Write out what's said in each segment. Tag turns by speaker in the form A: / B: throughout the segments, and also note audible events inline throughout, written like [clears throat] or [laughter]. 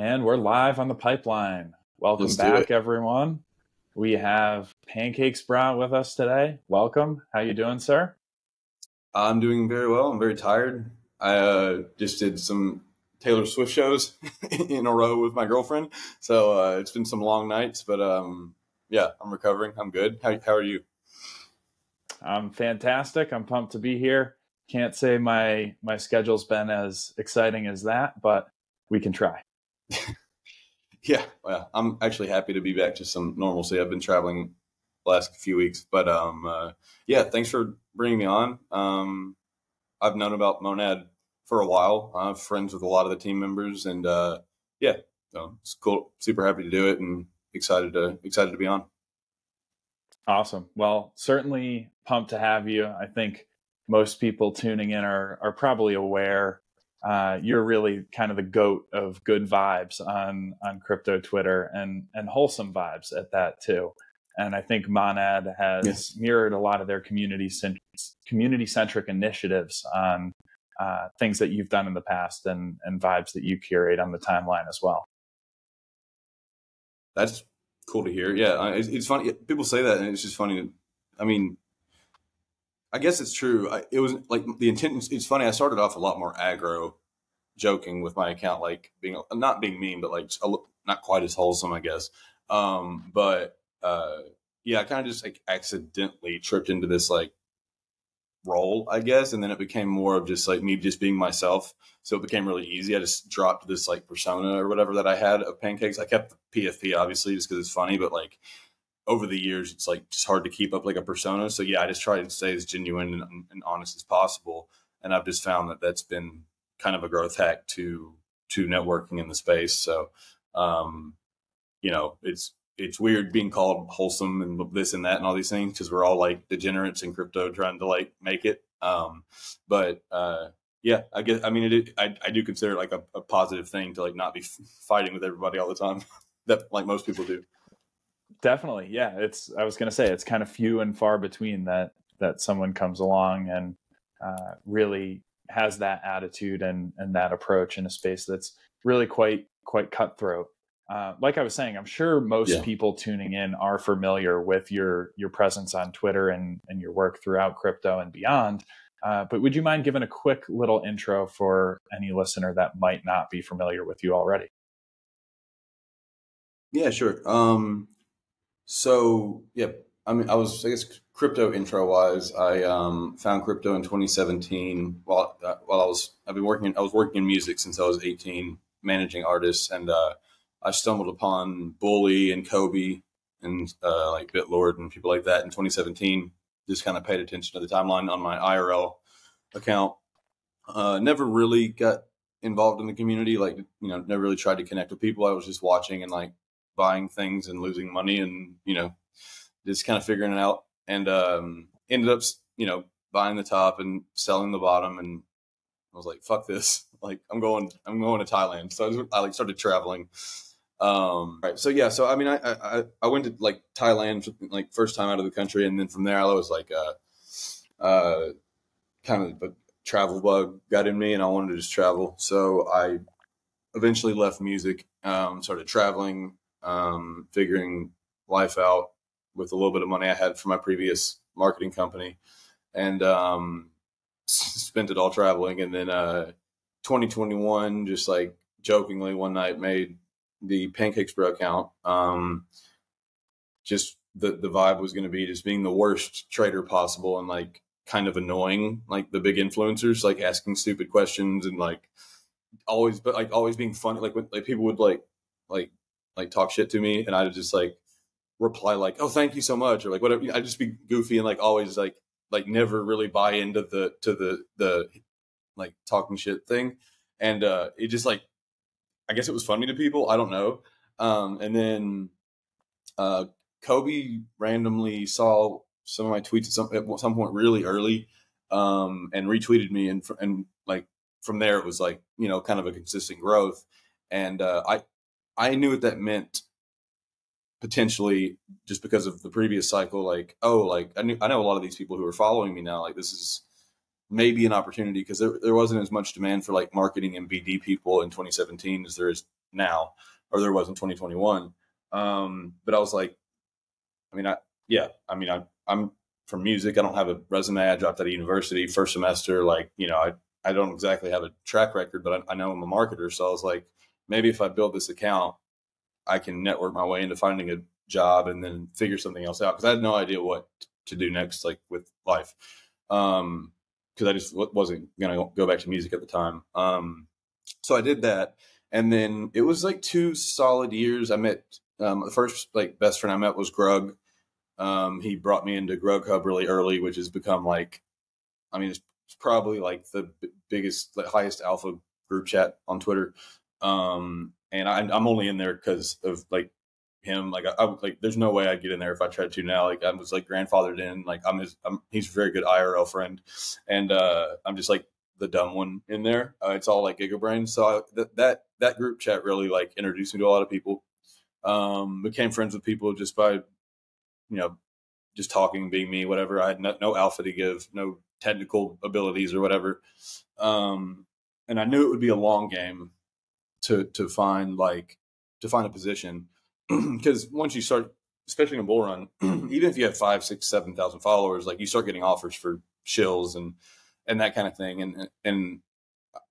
A: And we're live on the pipeline. Welcome
B: Let's
A: back, everyone. We have Pancakesbrah with us today. Welcome. How you doing, sir?
B: I'm doing very well. I'm very tired. I uh, just did some Taylor Swift shows [laughs] in a row with my girlfriend, so uh, it's been some long nights. But um, yeah, I'm recovering. I'm good. How, how are you?
A: I'm fantastic. I'm pumped to be here. Can't say my my schedule's been as exciting as that, but we can try. [laughs]
B: Yeah, well, I'm actually happy to be back to some normalcy. I've been traveling the last few weeks, but um, uh, yeah, thanks for bringing me on. Um, I've known about Monad for a while. I'm friends with a lot of the team members, and uh, yeah, so it's cool. Super happy to do it, and excited to excited to be on.
A: Awesome. Well, certainly pumped to have you. I think most people tuning in are are probably aware uh, you're really kind of the goat of good vibes on on crypto Twitter and and wholesome vibes at that too. And I think Monad has
B: Yes.
A: mirrored a lot of their community cent- community centric initiatives on uh, things that you've done in the past and and vibes that you curate on the timeline as well.
B: That's cool to hear. Yeah, it's, it's funny. People say that, and it's just funny. to- I mean, I guess it's true. I, it was like the intent. It's funny. I started off a lot more aggro, joking with my account, like being not being mean, but like not quite as wholesome, I guess. Um, but uh, yeah, I kind of just like accidentally tripped into this like role, I guess, and then it became more of just like me just being myself. So it became really easy. I just dropped this like persona or whatever that I had of pancakes. I kept the PFP obviously just because it's funny, but like over the years, it's like just hard to keep up like a persona. So yeah, I just try to stay as genuine and, and honest as possible. And I've just found that that's been kind of a growth hack to to networking in the space. So, um, you know, it's it's weird being called wholesome and this and that and all these things because we're all like degenerates in crypto trying to like make it. Um, but uh, yeah, I guess I mean it. I, I do consider it like a, a positive thing to like not be fighting with everybody all the time [laughs] that like most people do.
A: Definitely, yeah. It's I was going to say it's kind of few and far between that that someone comes along and uh, really has that attitude and and that approach in a space that's really quite quite cutthroat. Uh, like I was saying, I'm sure most
B: Yeah.
A: people tuning in are familiar with your your presence on Twitter and and your work throughout crypto and beyond. Uh, but would you mind giving a quick little intro for any listener that might not be familiar with you already?
B: Yeah, sure. Um, so yeah, I mean, I was, I guess, crypto intro wise, I um, found crypto in 2017 while uh, while I was, I've been working, I was working in music since I was 18, managing artists, and uh, I stumbled upon Bully and Kobe and uh, like BitLord and people like that in 2017. Just kind of paid attention to the timeline on my IRL account. Uh, never really got involved in the community, like you know, never really tried to connect with people. I was just watching and like buying things and losing money and you know just kind of figuring it out and um ended up you know buying the top and selling the bottom and i was like fuck this. [laughs] Like i'm going i'm going to thailand. So i, was, I like started traveling. Um right so yeah so i mean I, I i went to like thailand like first time out of the country and then from there i was like uh uh kind of a travel bug got in me and i wanted to just travel. So i eventually left music um started traveling um, figuring life out with a little bit of money I had from my previous marketing company, and um, [laughs] spent it all traveling. And then uh, 2021, just like jokingly one night, made the Pancakes Bro account. Um, just the the vibe was going to be just being the worst trader possible and like kind of annoying, like the big influencers, like asking stupid questions and like always, but like always being funny. Like like people would like like like talk shit to me and I'd just like reply like, "Oh, thank you so much," or like whatever. I'd just be goofy and like always like like never really buy into the to the the like talking shit thing, and uh it just like I guess it was funny to people. I don't know. Um, and then uh, Kobe randomly saw some of my tweets at some at some point really early, um, and retweeted me, and and like from there it was like you know kind of a consistent growth, and uh, I I knew what that meant potentially just because of the previous cycle. Like oh like I knew I know a lot of these people who are following me now. Like this is maybe an opportunity because there, there wasn't as much demand for like marketing and BD people in 2017 as there is now, or there was in 2021. Um, but I was like, I mean, I yeah, I mean, I I'm from music. I don't have a resume. I dropped out of university first semester. Like, you know, I I don't exactly have a track record, but I, I know I'm a marketer. So I was like, maybe if I build this account, I can network my way into finding a job and then figure something else out because I had no idea what to do next, like with life. Um, because I just wasn't gonna go back to music at the time. Um, so I did that, and then it was like two solid years. I met um, the first like best friend I met was Grug. Um, he brought me into Grug Hub really early, which has become like, I mean, it's, it's probably like the b- biggest, like highest alpha group chat on Twitter. Um, and I, I'm only in there because of like him. Like I, I like, there's no way I'd get in there if I tried to now. Like I was like grandfathered in. Like I'm his. I'm, he's a very good IRL friend, and uh, I'm just like the dumb one in there. Uh, it's all like GigaBrain. So I, th- that that group chat really like introduced me to a lot of people. Um, became friends with people just by, you know, just talking, being me, whatever. I had no, no alpha to give, no technical abilities or whatever. Um, and I knew it would be a long game to to find like to find a position [clears throat] because once you start, especially in a bull run, [clears throat] even if you have five, six, seven thousand followers, like you start getting offers for shills and and that kind of thing. And and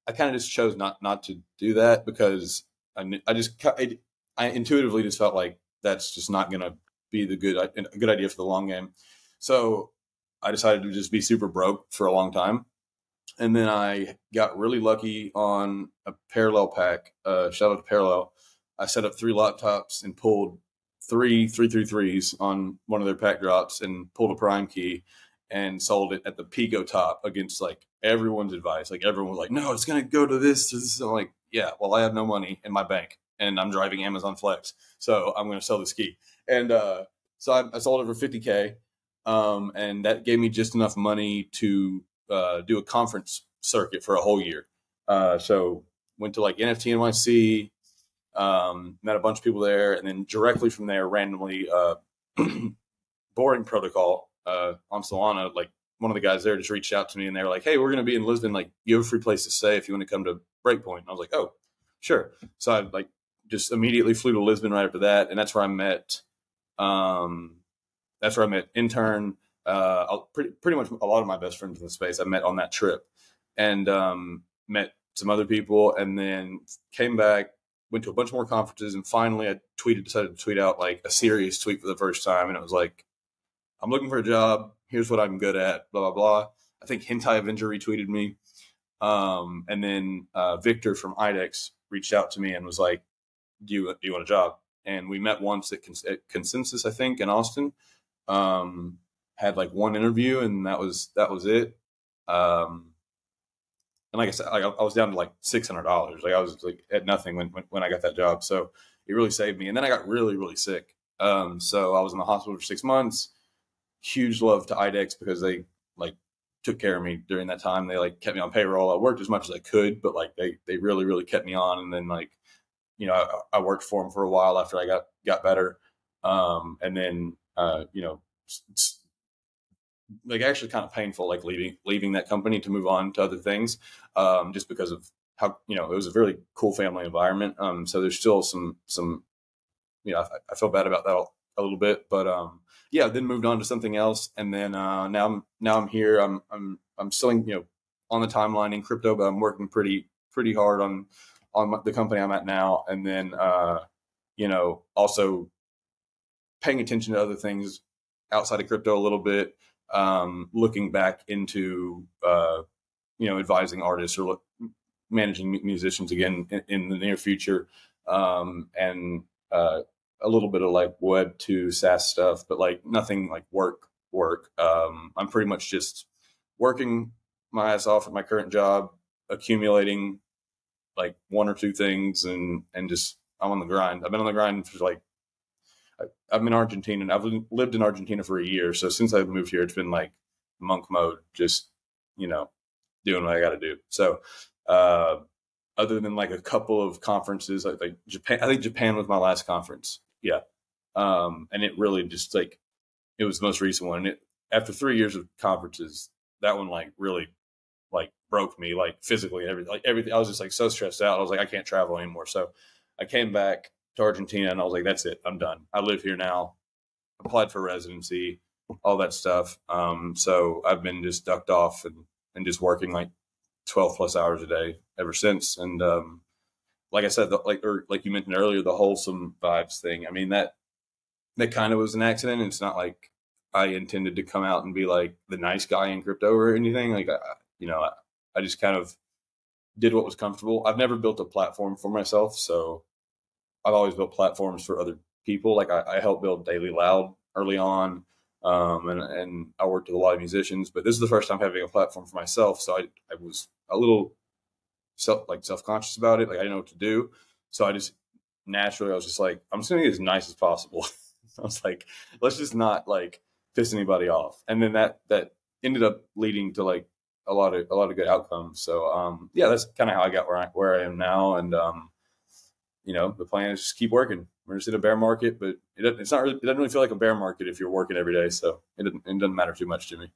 B: I kind of just chose not not to do that because I I just I, I intuitively just felt like that's just not going to be the good a good idea for the long game. So I decided to just be super broke for a long time. And then I got really lucky on a parallel pack. Uh, shout out to Parallel I set up three laptops and pulled three three three threes on one of their pack drops and pulled a prime key and sold it at the Pico top against like everyone's advice. Like everyone was like, no, it's gonna go to this. this. I'm like, yeah, well, I have no money in my bank and I'm driving Amazon Flex, so I'm gonna sell this key. And uh, so I, I, sold it for 50k, um, and that gave me just enough money to uh, do a conference circuit for a whole year. Uh, so went to like NFT NYC, um, met a bunch of people there, and then directly from there, randomly, uh, [clears throat] boring protocol uh, on Solana. Like one of the guys there just reached out to me, and they were like, "Hey, we're going to be in Lisbon. Like, you have a free place to stay if you want to come to Breakpoint." And I was like, "Oh, sure." So I like just immediately flew to Lisbon right after that, and that's where I met. Um, that's where I met intern. Uh, pretty pretty much a lot of my best friends in the space I met on that trip, and um, met some other people, and then came back went to a bunch more conferences, and finally I tweeted, decided to tweet out like a serious tweet for the first time, and it was like, "I'm looking for a job. Here's what I'm good at." Blah blah blah. I think Hentai Avenger retweeted me, um, and then uh, Victor from IDEX reached out to me and was like, "Do you do you want a job?" And we met once at, Cons- at Consensus, I think, in Austin. Um, had like one interview, and that was that was it. Um, and like I said, like I was down to like six hundred dollars. Like I was like at nothing when, when, when I got that job. So it really saved me. And then I got really really sick. Um, so I was in the hospital for six months. Huge love to IDEX because they like took care of me during that time. They like kept me on payroll. I worked as much as I could, but like they they really really kept me on. And then like you know I, I worked for them for a while after I got got better. Um, and then uh, you know like actually kind of painful, like leaving leaving that company to move on to other things, um, just because of how you know it was a really cool family environment. Um, so there's still some some, you know, I, I feel bad about that a, little bit, but um, yeah, then moved on to something else, and then uh, now I'm now I'm here. I'm I'm I'm still you know on the timeline in crypto, but I'm working pretty pretty hard on on the company I'm at now, and then uh, you know also paying attention to other things outside of crypto a little bit um, looking back into uh, you know advising artists or look, managing musicians again in, in the near future, um, and uh, a little bit of like web two SaaS stuff, but like nothing like work work. Um, I'm pretty much just working my ass off at my current job, accumulating like one or two things, and and just I'm on the grind. I've been on the grind for like I'm in Argentina and I've lived in Argentina for a year. So since I've moved here, it's been like monk mode, just, you know, doing what I got to do. So, uh, other than like a couple of conferences, like, like Japan, I think Japan was my last conference. Yeah. Um, and it really just like, it was the most recent one. And it, after three years of conferences, that one like really like broke me like physically and everything, like everything. I was just like so stressed out. I was like, I can't travel anymore. So, I came back to Argentina and I was like, that's it. I'm done. I live here now. Applied for residency, all that stuff. Um, so I've been just ducked off and, and just working like 12 plus hours a day ever since. And, um, like I said, the, like, or like you mentioned earlier, the wholesome vibes thing. I mean, that, that kind of was an accident. It's not like I intended to come out and be like the nice guy in crypto or anything. Like, I, you know, I, I just kind of did what was comfortable. I've never built a platform for myself, so I've always built platforms for other people. Like I, I helped build Daily Loud early on, um, and and I worked with a lot of musicians. But this is the first time having a platform for myself, so I I was a little self like self conscious about it. Like I didn't know what to do, so I just naturally I was just like I'm just gonna be as nice as possible. [laughs] I was like, let's just not like piss anybody off, and then that that ended up leading to like a lot of a lot of good outcomes. So um, yeah, that's kind of how I got where I where I am now, and um, you know, the plan is just keep working. We're just in a bear market, but it, it's not really, it doesn't really feel like a bear market if you're working every day. So it doesn't, it doesn't matter too much to me.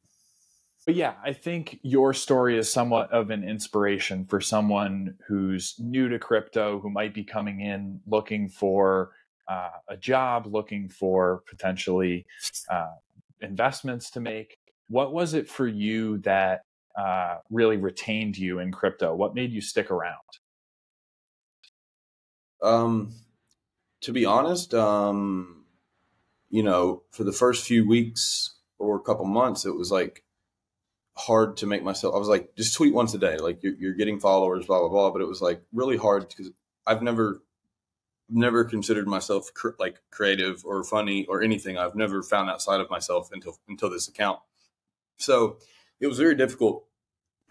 A: But yeah, I think your story is somewhat of an inspiration for someone who's new to crypto, who might be coming in looking for uh, a job, looking for potentially uh, investments to make. What was it for you that uh, really retained you in crypto? What made you stick around?
B: Um, to be honest, um, you know, for the first few weeks or a couple months, it was like hard to make myself. I was like, just tweet once a day, like you're, you're getting followers, blah blah blah. But it was like really hard because I've never, never considered myself cr- like creative or funny or anything. I've never found outside of myself until until this account. So it was very difficult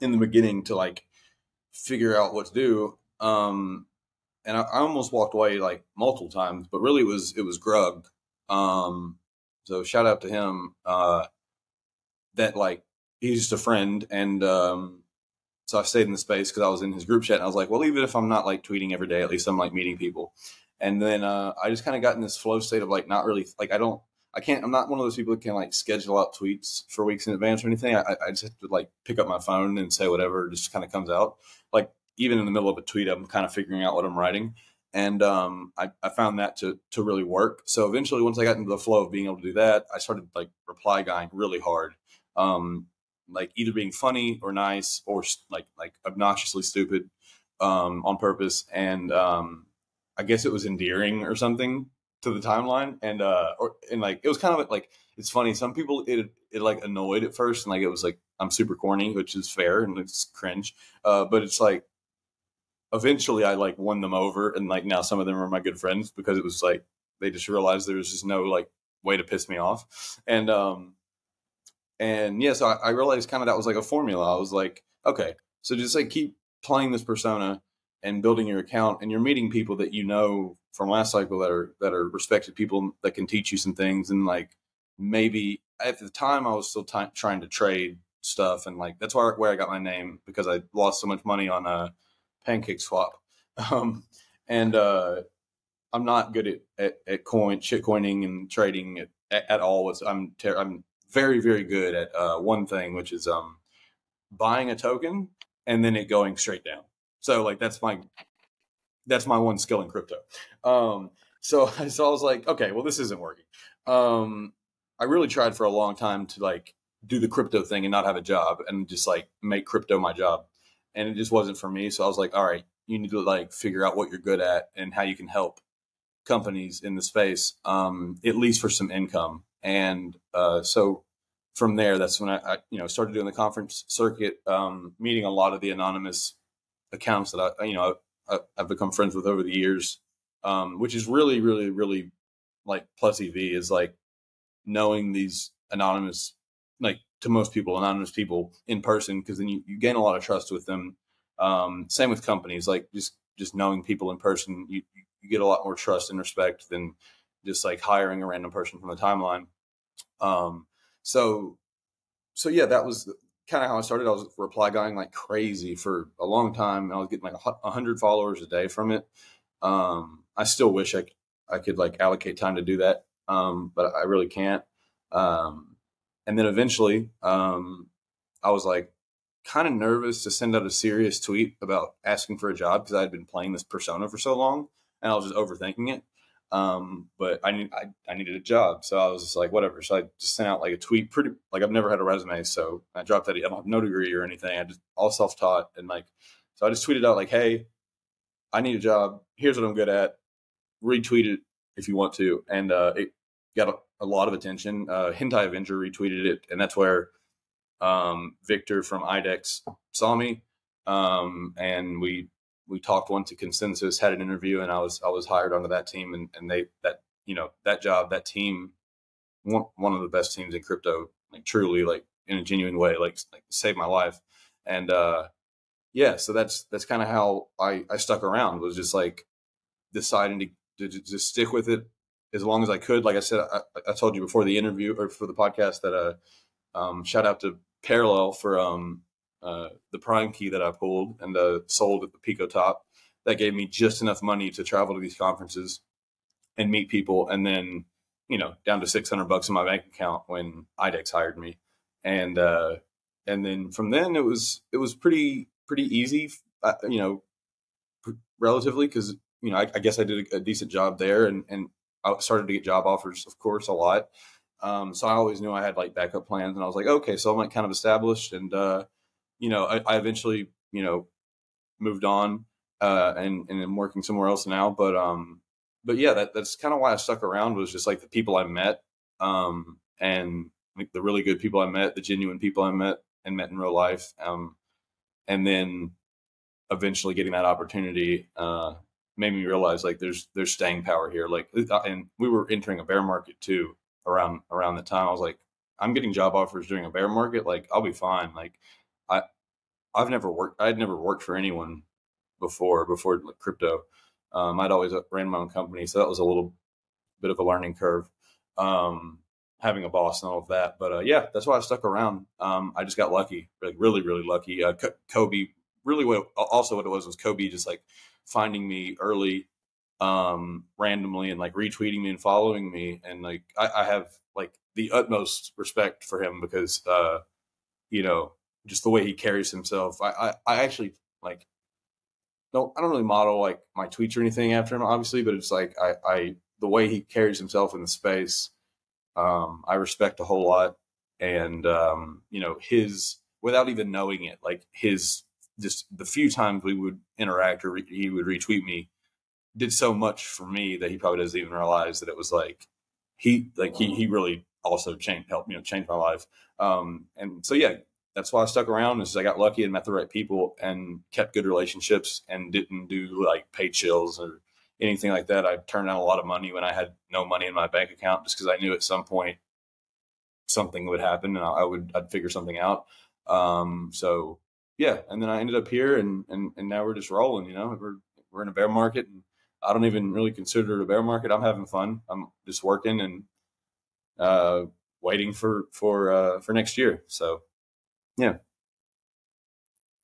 B: in the beginning to like figure out what to do. Um, and I, I, almost walked away like multiple times, but really it was it was Grug. Um, so shout out to him. Uh, that like he's just a friend, and um, so I stayed in the space because I was in his group chat, and I was like, well, even if I'm not like tweeting every day, at least I'm like meeting people. And then uh, I just kind of got in this flow state of like not really like I don't I can't. I'm not one of those people that can like schedule out tweets for weeks in advance or anything. I, I just have to like pick up my phone and say whatever just kind of comes out. Like even in the middle of a tweet, I'm kind of figuring out what I'm writing, and um, I, I found that to to really work. So eventually, once I got into the flow of being able to do that, I started like reply guying really hard, um, like either being funny or nice or like like obnoxiously stupid um, on purpose, and um, I guess it was endearing or something to the timeline. And uh or and like it was kind of like it's funny some people it it like annoyed at first and like it was like i'm super corny which is fair and it's cringe. Uh but it's like eventually i like won them over and like now some of them are my good friends because it was like they just realized there was just no like way to piss me off. And um and yeah so I, I realized kind of that was like a formula. I was like okay so just like keep playing this persona and building your account and you're meeting people that you know from last cycle that are that are respected people that can teach you some things. And like maybe at the time I was still trying to trade stuff and like that's where where I got my name because I lost so much money on a PancakeSwap [laughs] um, and uh, I'm not good at, at, at coin shit coining and trading at, at all I'm ter- I'm very very good at uh, one thing which is um buying a token and then it going straight down so like that's my that's my one skill in crypto. Um, so [laughs] so I was like, okay, well this isn't working. Um, I really tried for a long time to like do the crypto thing and not have a job and just like make crypto my job, and it just wasn't for me. So I was like, all right, you need to like figure out what you're good at and how you can help companies in the space, um, at least for some income. And uh, so from there, that's when I, I, you know started doing the conference circuit, um, meeting a lot of the anonymous accounts that I you know I've become friends with over the years, um, which is really, really, really like plus EV is like knowing these anonymous, like to most people, anonymous people in person, because then you, you gain a lot of trust with them. Um, same with companies, like just just knowing people in person, you you get a lot more trust and respect than just like hiring a random person from the timeline. Um, so so yeah, that was kind of how I started. I was reply guying like crazy for a long time. I was getting like a hundred followers a day from it. Um, I still wish I I could like allocate time to do that, um, but I really can't. Um, and then eventually, um, I was like kind of nervous to send out a serious tweet about asking for a job because I had been playing this persona for so long. and I was just overthinking it. Um, but I need I, I needed a job, so I was just like, whatever. So I just sent out like a tweet, pretty like I've never had a resume, so I dropped that. I don't have no degree or anything. I just all self taught, and like, so I just tweeted out like, hey, I need a job. Here's what I'm good at. Retweet it if you want to, and uh, it got a, lot of attention. Uh, Hentai Avenger retweeted it, and that's where um, Victor from IDEX saw me, um, and we we talked one to consensus, had an interview, and I was I was hired onto that team, and, and they that you know that job, that team, one one of the best teams in crypto, like truly, like in a genuine way, like like saved my life, and uh, yeah, so that's that's kind of how I I stuck around was just like deciding to, to just stick with it as long as I could. Like I said, I, I told you before the interview or for the podcast that uh, um, shout out to Parallel for um, uh, the prime key that I pulled and uh, sold at the Pico top. That gave me just enough money to travel to these conferences and meet people, and then you know down to six hundred bucks in my bank account when IDEX hired me, and uh, and then from then it was it was pretty pretty easy, uh, you know, relatively because you know I, I, guess I did a, a decent job there, and and I started to get job offers, of course, a lot. Um, so I always knew I had like backup plans, and I was like, okay, so I'm like kind of established, and uh, you know, I, I, eventually, you know, moved on uh, and and am working somewhere else now. But um, but yeah, that that's kind of why I stuck around was just like the people I met, um, and like the really good people I met, the genuine people I met and met in real life, um, and then eventually getting that opportunity uh, made me realize like there's there's staying power here. Like, uh, and we were entering a bear market too around around the time. I was like, I'm getting job offers during a bear market. Like, I'll be fine. Like, I I've never worked. I'd never worked for anyone before before crypto. Um, I'd always ran my own company, so that was a little bit of a learning curve. Um, having a boss and all of that, but uh, yeah, that's why I stuck around. Um, I just got lucky, like really, really lucky. Uh, Kobe, really, what also what it was was Kobe just like finding me early, um, randomly, and like retweeting me and following me, and like I, I have like the utmost respect for him because uh, you know just the way he carries himself. I, I, I actually like no, I don't really model like my tweets or anything after him, obviously, but it's like I, I the way he carries himself in the space, um, I respect a whole lot. And um, you know, his without even knowing it, like his just the few times we would interact or re- he would retweet me did so much for me that he probably doesn't even realize that it was like he like he he really also changed helped you know change my life um and so yeah that's why I stuck around is I got lucky and met the right people and kept good relationships and didn't do like paid shills or anything like that. I turned down a lot of money when I had no money in my bank account just because I knew at some point something would happen and I would I'd figure something out. Um, so yeah, and then I ended up here and and and now we're just rolling. You know, we're we're in a bear market and I don't even really consider it a bear market. I'm having fun. I'm just working and uh, waiting for for uh, for next year. So yeah.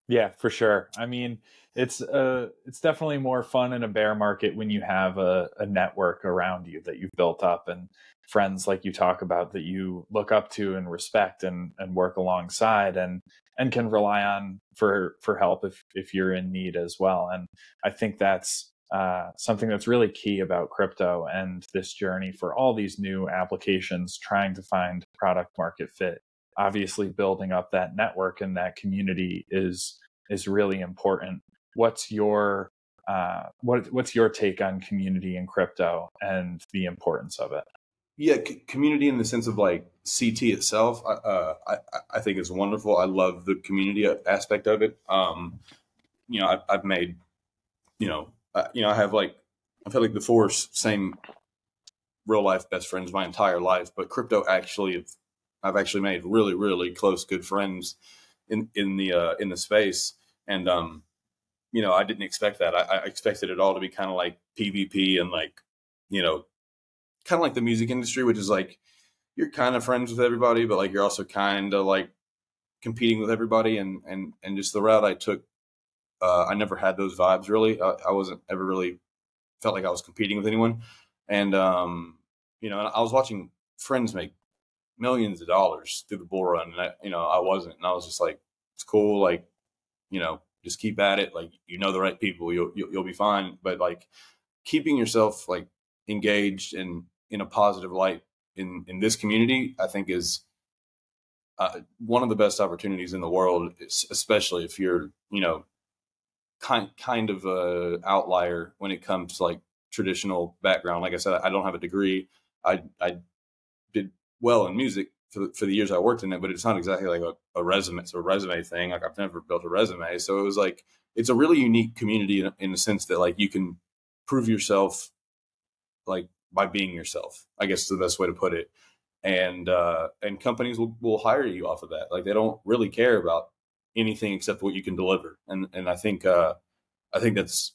A: Yeah, for sure. I mean, it's uh it's definitely more fun in a bear market when you have a, a network around you that you've built up and friends like you talk about that you look up to and respect and and work alongside and and can rely on for for help if if you're in need as well. And I think that's uh, something that's really key about crypto and this journey for all these new applications trying to find product market fit obviously building up that network and that community is is really important. What's your uh, what what's your take on community in crypto and the importance of it?
B: Yeah, c- community in the sense of like CT itself, uh, I I think is wonderful. I love the community aspect of it. Um, you know, I've, I've made, you know, uh, you know, I have like I've had like the four same real life best friends my entire life, but crypto actually I've actually made really, really close, good friends in in the uh, in the space, and um, you know, I didn't expect that. I, I expected it all to be kind of like PvP and like, you know, kind of like the music industry, which is like you're kind of friends with everybody, but like you're also kind of like competing with everybody, and and and just the route I took, uh, I never had those vibes really. I, I wasn't ever really felt like I was competing with anyone, and um, you know, I was watching friends make millions of dollars through the bull run. And I, you know, I wasn't, and I was just like, it's cool. Like, you know, just keep at it. Like, you know, the right people, you'll, you'll, you'll be fine. But like, keeping yourself like engaged and in a positive light in in this community, I think is uh, one of the best opportunities in the world, especially if you're, you know, kind kind of a outlier when it comes to like traditional background. Like I said, I don't have a degree. I I did well in music for for the years I worked in it, but it's not exactly like a, a resume. It's a resume thing. Like I've never built a resume, so it was like it's a really unique community in, in the sense that like you can prove yourself like by being yourself. I guess is the best way to put it. And uh, and companies will, will hire you off of that. Like they don't really care about anything except what you can deliver. And and I think uh, I think that's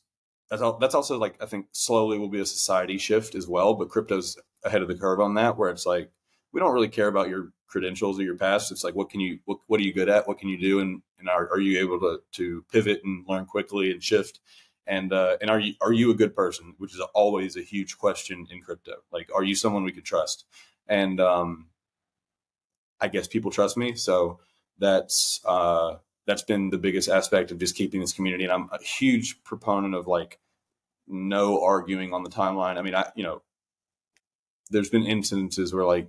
B: that's all, that's also like I think slowly will be a society shift as well. But crypto's ahead of the curve on that, where it's like we don't really care about your credentials or your past. It's like what can you what, what are you good at? What can you do? And and are, are you able to to pivot and learn quickly and shift? And uh, and are you are you a good person? Which is always a huge question in crypto. Like, are you someone we could trust? And um, I guess people trust me, so that's uh, that's been the biggest aspect of just keeping this community. And I'm a huge proponent of like no arguing on the timeline. I mean, I you know, there's been instances where like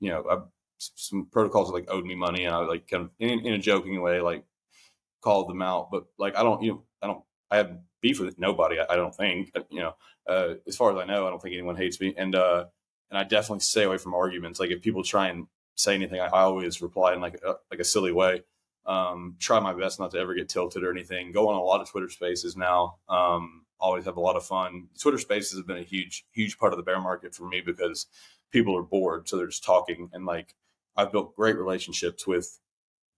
B: you know I've, some protocols like owed me money, and I like kind of in, in, a joking way like called them out. But like I don't you know I don't I have beef with nobody. I, I don't think you know uh, as far as I know, I don't think anyone hates me, and uh, and I definitely stay away from arguments. Like if people try and say anything, I, I always reply in like a, like a silly way. Um, try my best not to ever get tilted or anything. Go on a lot of Twitter Spaces now. Um, always have a lot of fun. Twitter Spaces have been a huge, huge part of the bear market for me because people are bored, so they're just talking. And like I've built great relationships with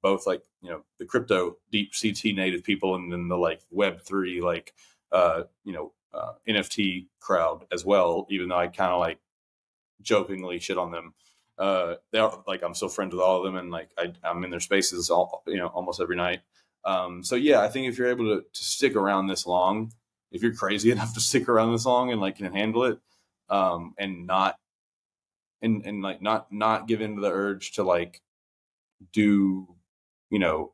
B: both like you know the crypto deep CT native people and then the like Web three like uh, you know uh, NFT crowd as well. Even though I kind of like jokingly shit on them uh, they are like I'm still friends with all of them, and like I, am in their spaces all you know almost every night. Um, so yeah, I think if you're able to, to stick around this long, if you're crazy [laughs] enough to stick around this long and like can handle it, um, and not and and like not not give in to the urge to like do you know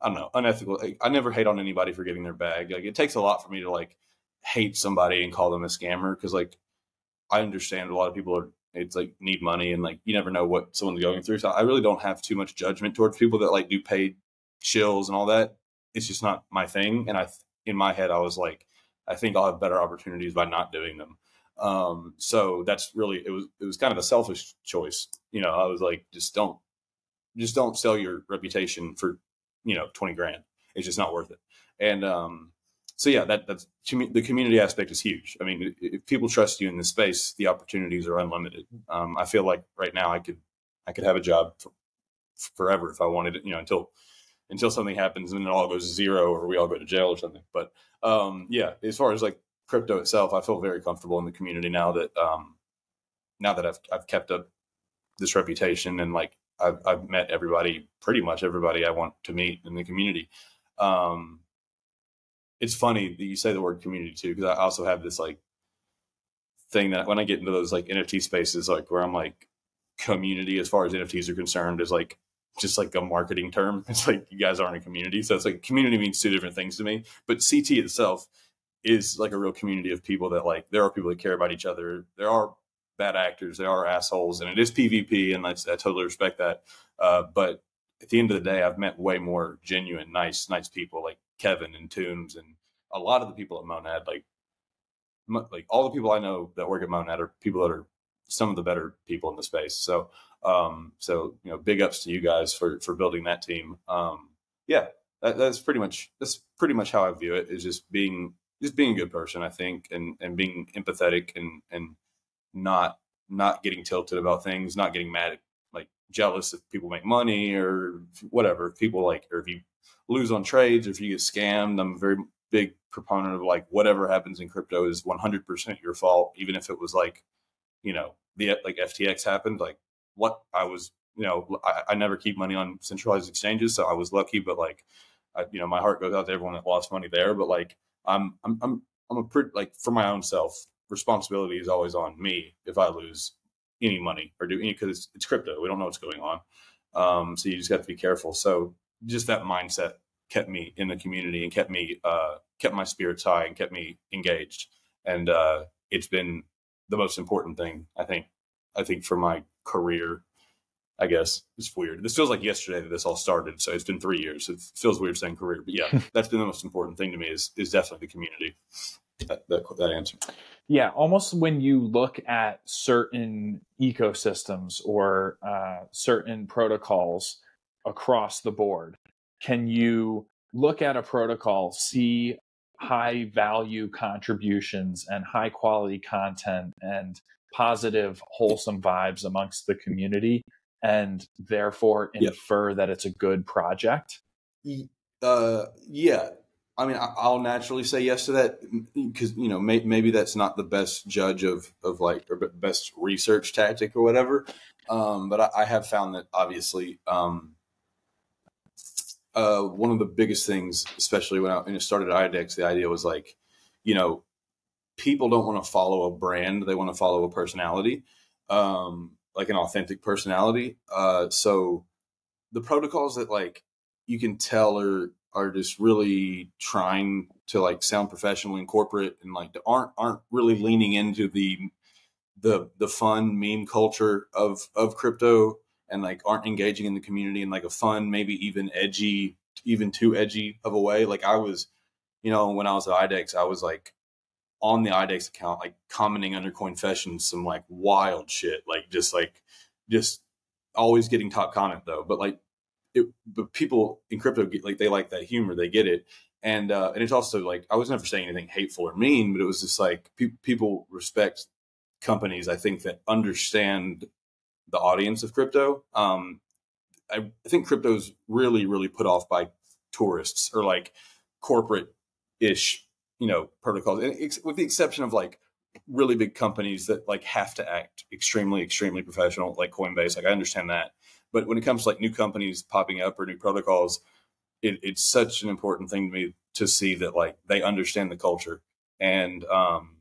B: I don't know unethical. Like, I never hate on anybody for getting their bag. Like it takes a lot for me to like hate somebody and call them a scammer because like I understand a lot of people are it's like need money and like you never know what someone's going through. So I really don't have too much judgment towards people that like do paid shills and all that. It's just not my thing. And I, in my head, I was like, I think I'll have better opportunities by not doing them. Um, so that's really it was it was kind of a selfish choice. You know, I was like, just don't, just don't sell your reputation for you know twenty grand. It's just not worth it. And um, so yeah, that that's the community aspect is huge. I mean, if people trust you in this space, the opportunities are unlimited. Um, I feel like right now I could I could have a job for, forever if I wanted it, you know, until until something happens and it all goes zero or we all go to jail or something. But um, yeah, as far as like crypto itself, I feel very comfortable in the community now that um, now that I've I've kept up this reputation and like I've I've met everybody, pretty much everybody I want to meet in the community. Um, it's funny that you say the word community too, because I also have this like thing that when I get into those like NFT spaces, like where I'm like community as far as NFTs are concerned is like just like a marketing term. [laughs] It's like you guys aren't a community. So it's like community means two different things to me. But CT itself is like a real community of people that like there are people that care about each other. There are bad actors, They are assholes, and it is PvP, and I, I totally respect that. Uh, but at the end of the day, I've met way more genuine, nice, nice people like Kevin and Tombs and a lot of the people at Monad, like like all the people I know that work at Monad are people that are some of the better people in the space. So um, so you know, big ups to you guys for for building that team. Um, yeah, that, that's pretty much that's pretty much how I view it. Is just being just being a good person, I think, and and being empathetic and and not not getting tilted about things, not getting mad, like jealous if people make money or whatever. If people like, or if you lose on trades or if you get scammed. I'm a very big proponent of like whatever happens in crypto is 100% your fault, even if it was like, you know, the like FTX happened. Like what I was, you know, I, I never keep money on centralized exchanges, so I was lucky. But like, I, you know, my heart goes out to everyone that lost money there. But like, I'm I'm I'm I'm a pretty like for my own self. Responsibility is always on me if I lose any money or do any because it's, it's crypto. We don't know what's going on. Um, so you just have to be careful. So just that mindset kept me in the community and kept me uh, kept my spirits high and kept me engaged. and uh, it's been the most important thing I think. I think for my career, I guess it's weird. This feels like yesterday that this all started, so it's been three years. It feels weird saying career, but yeah, [laughs] that's been the most important thing to me. Is is definitely the community. That, that, that answer.
A: Yeah, almost when you look at certain ecosystems or uh, certain protocols across the board, can you look at a protocol, see high value contributions and high quality content and positive, wholesome vibes amongst the community, and therefore infer that it's a good project?
B: Uh, yeah. I mean, I'll naturally say yes to that because you know may, maybe that's not the best judge of of like or best research tactic or whatever. Um, but I, I, have found that obviously um, uh, one of the biggest things, especially when I, when I started IDEX, the idea was like, you know, people don't want to follow a brand; they want to follow a personality, um, like an authentic personality. Uh, so the protocols that like you can tell are are just really trying to like sound professional and corporate and like aren't aren't really leaning into the the the fun meme culture of of crypto and like aren't engaging in the community in like a fun, maybe even edgy, even too edgy of a way. Like I was, you know, when I was at IDEX, I was like on the IDEX account, like commenting under Coinfession some like wild shit, like just like just always getting top comment though. But like it, but people in crypto get like they like that humor, they get it. And uh, and it's also like I was never saying anything hateful or mean, but it was just like pe- people respect companies. I think that understand the audience of crypto. Um, I, I think crypto's really, really put off by tourists or like corporate ish, you know, protocols, and with the exception of like really big companies that like have to act extremely, extremely professional, like Coinbase. Like I understand that, but when it comes to like new companies popping up or new protocols, it, it's such an important thing to me to see that like they understand the culture and um,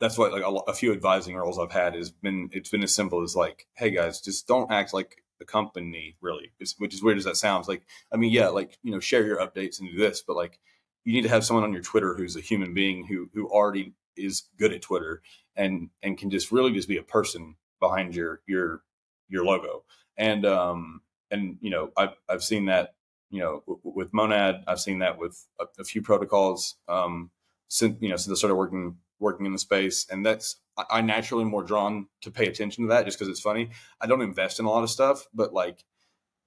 B: that's what like a, a, few advising roles I've had has been it's been as simple as like, hey guys, just don't act like a company really, it's, which is weird as that sounds. Like, I mean, yeah, like you know, share your updates and do this, but like, you need to have someone on your Twitter who's a human being who who already is good at Twitter and and can just really just be a person behind your your your logo. And um and you know, I've I've seen that you know with Monad, I've seen that with a, a few protocols. Um, since you know since I started working working in the space, and that's I naturally more drawn to pay attention to that just because it's funny. I don't invest in a lot of stuff, but like,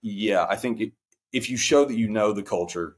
B: yeah, I think it, if you show that you know the culture,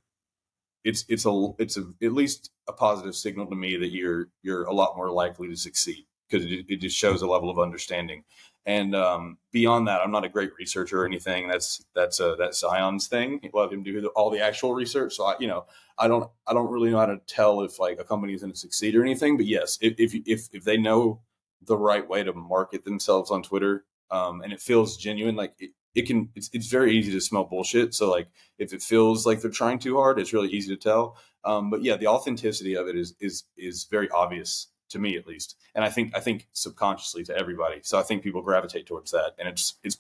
B: it's it's a it's a, at least a positive signal to me that you're you're a lot more likely to succeed because it, it just shows a level of understanding. And um, beyond that, I'm not a great researcher or anything. That's that's a that's Zion's thing. Let him do all the actual research. So I, you know, I don't I don't really know how to tell if like a company is going to succeed or anything. But yes, if if if, if they know the right way to market themselves on Twitter, um, and it feels genuine, like it, it can it's, it's very easy to smell bullshit. So like if it feels like they're trying too hard, it's really easy to tell. Um, but yeah, the authenticity of it is is is very obvious to me at least, and I think I think subconsciously to everybody. So I think people gravitate towards that, and it's it's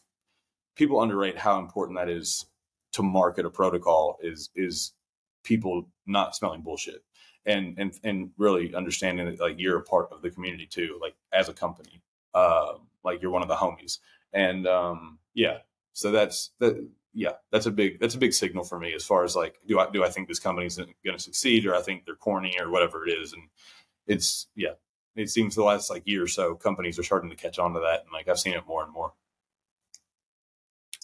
B: people underrate how important that is to market a protocol. Is is people not smelling bullshit and and and really understanding that like you're a part of the community too, like as a company, uh, like you're one of the homies, and um, yeah, so that's that. Yeah, that's a big that's a big signal for me as far as like do I do I think this company's going to succeed or I think they're corny or whatever it is, and it's yeah, it seems the last like year or so companies are starting to catch on to that, and like I've seen it more and more.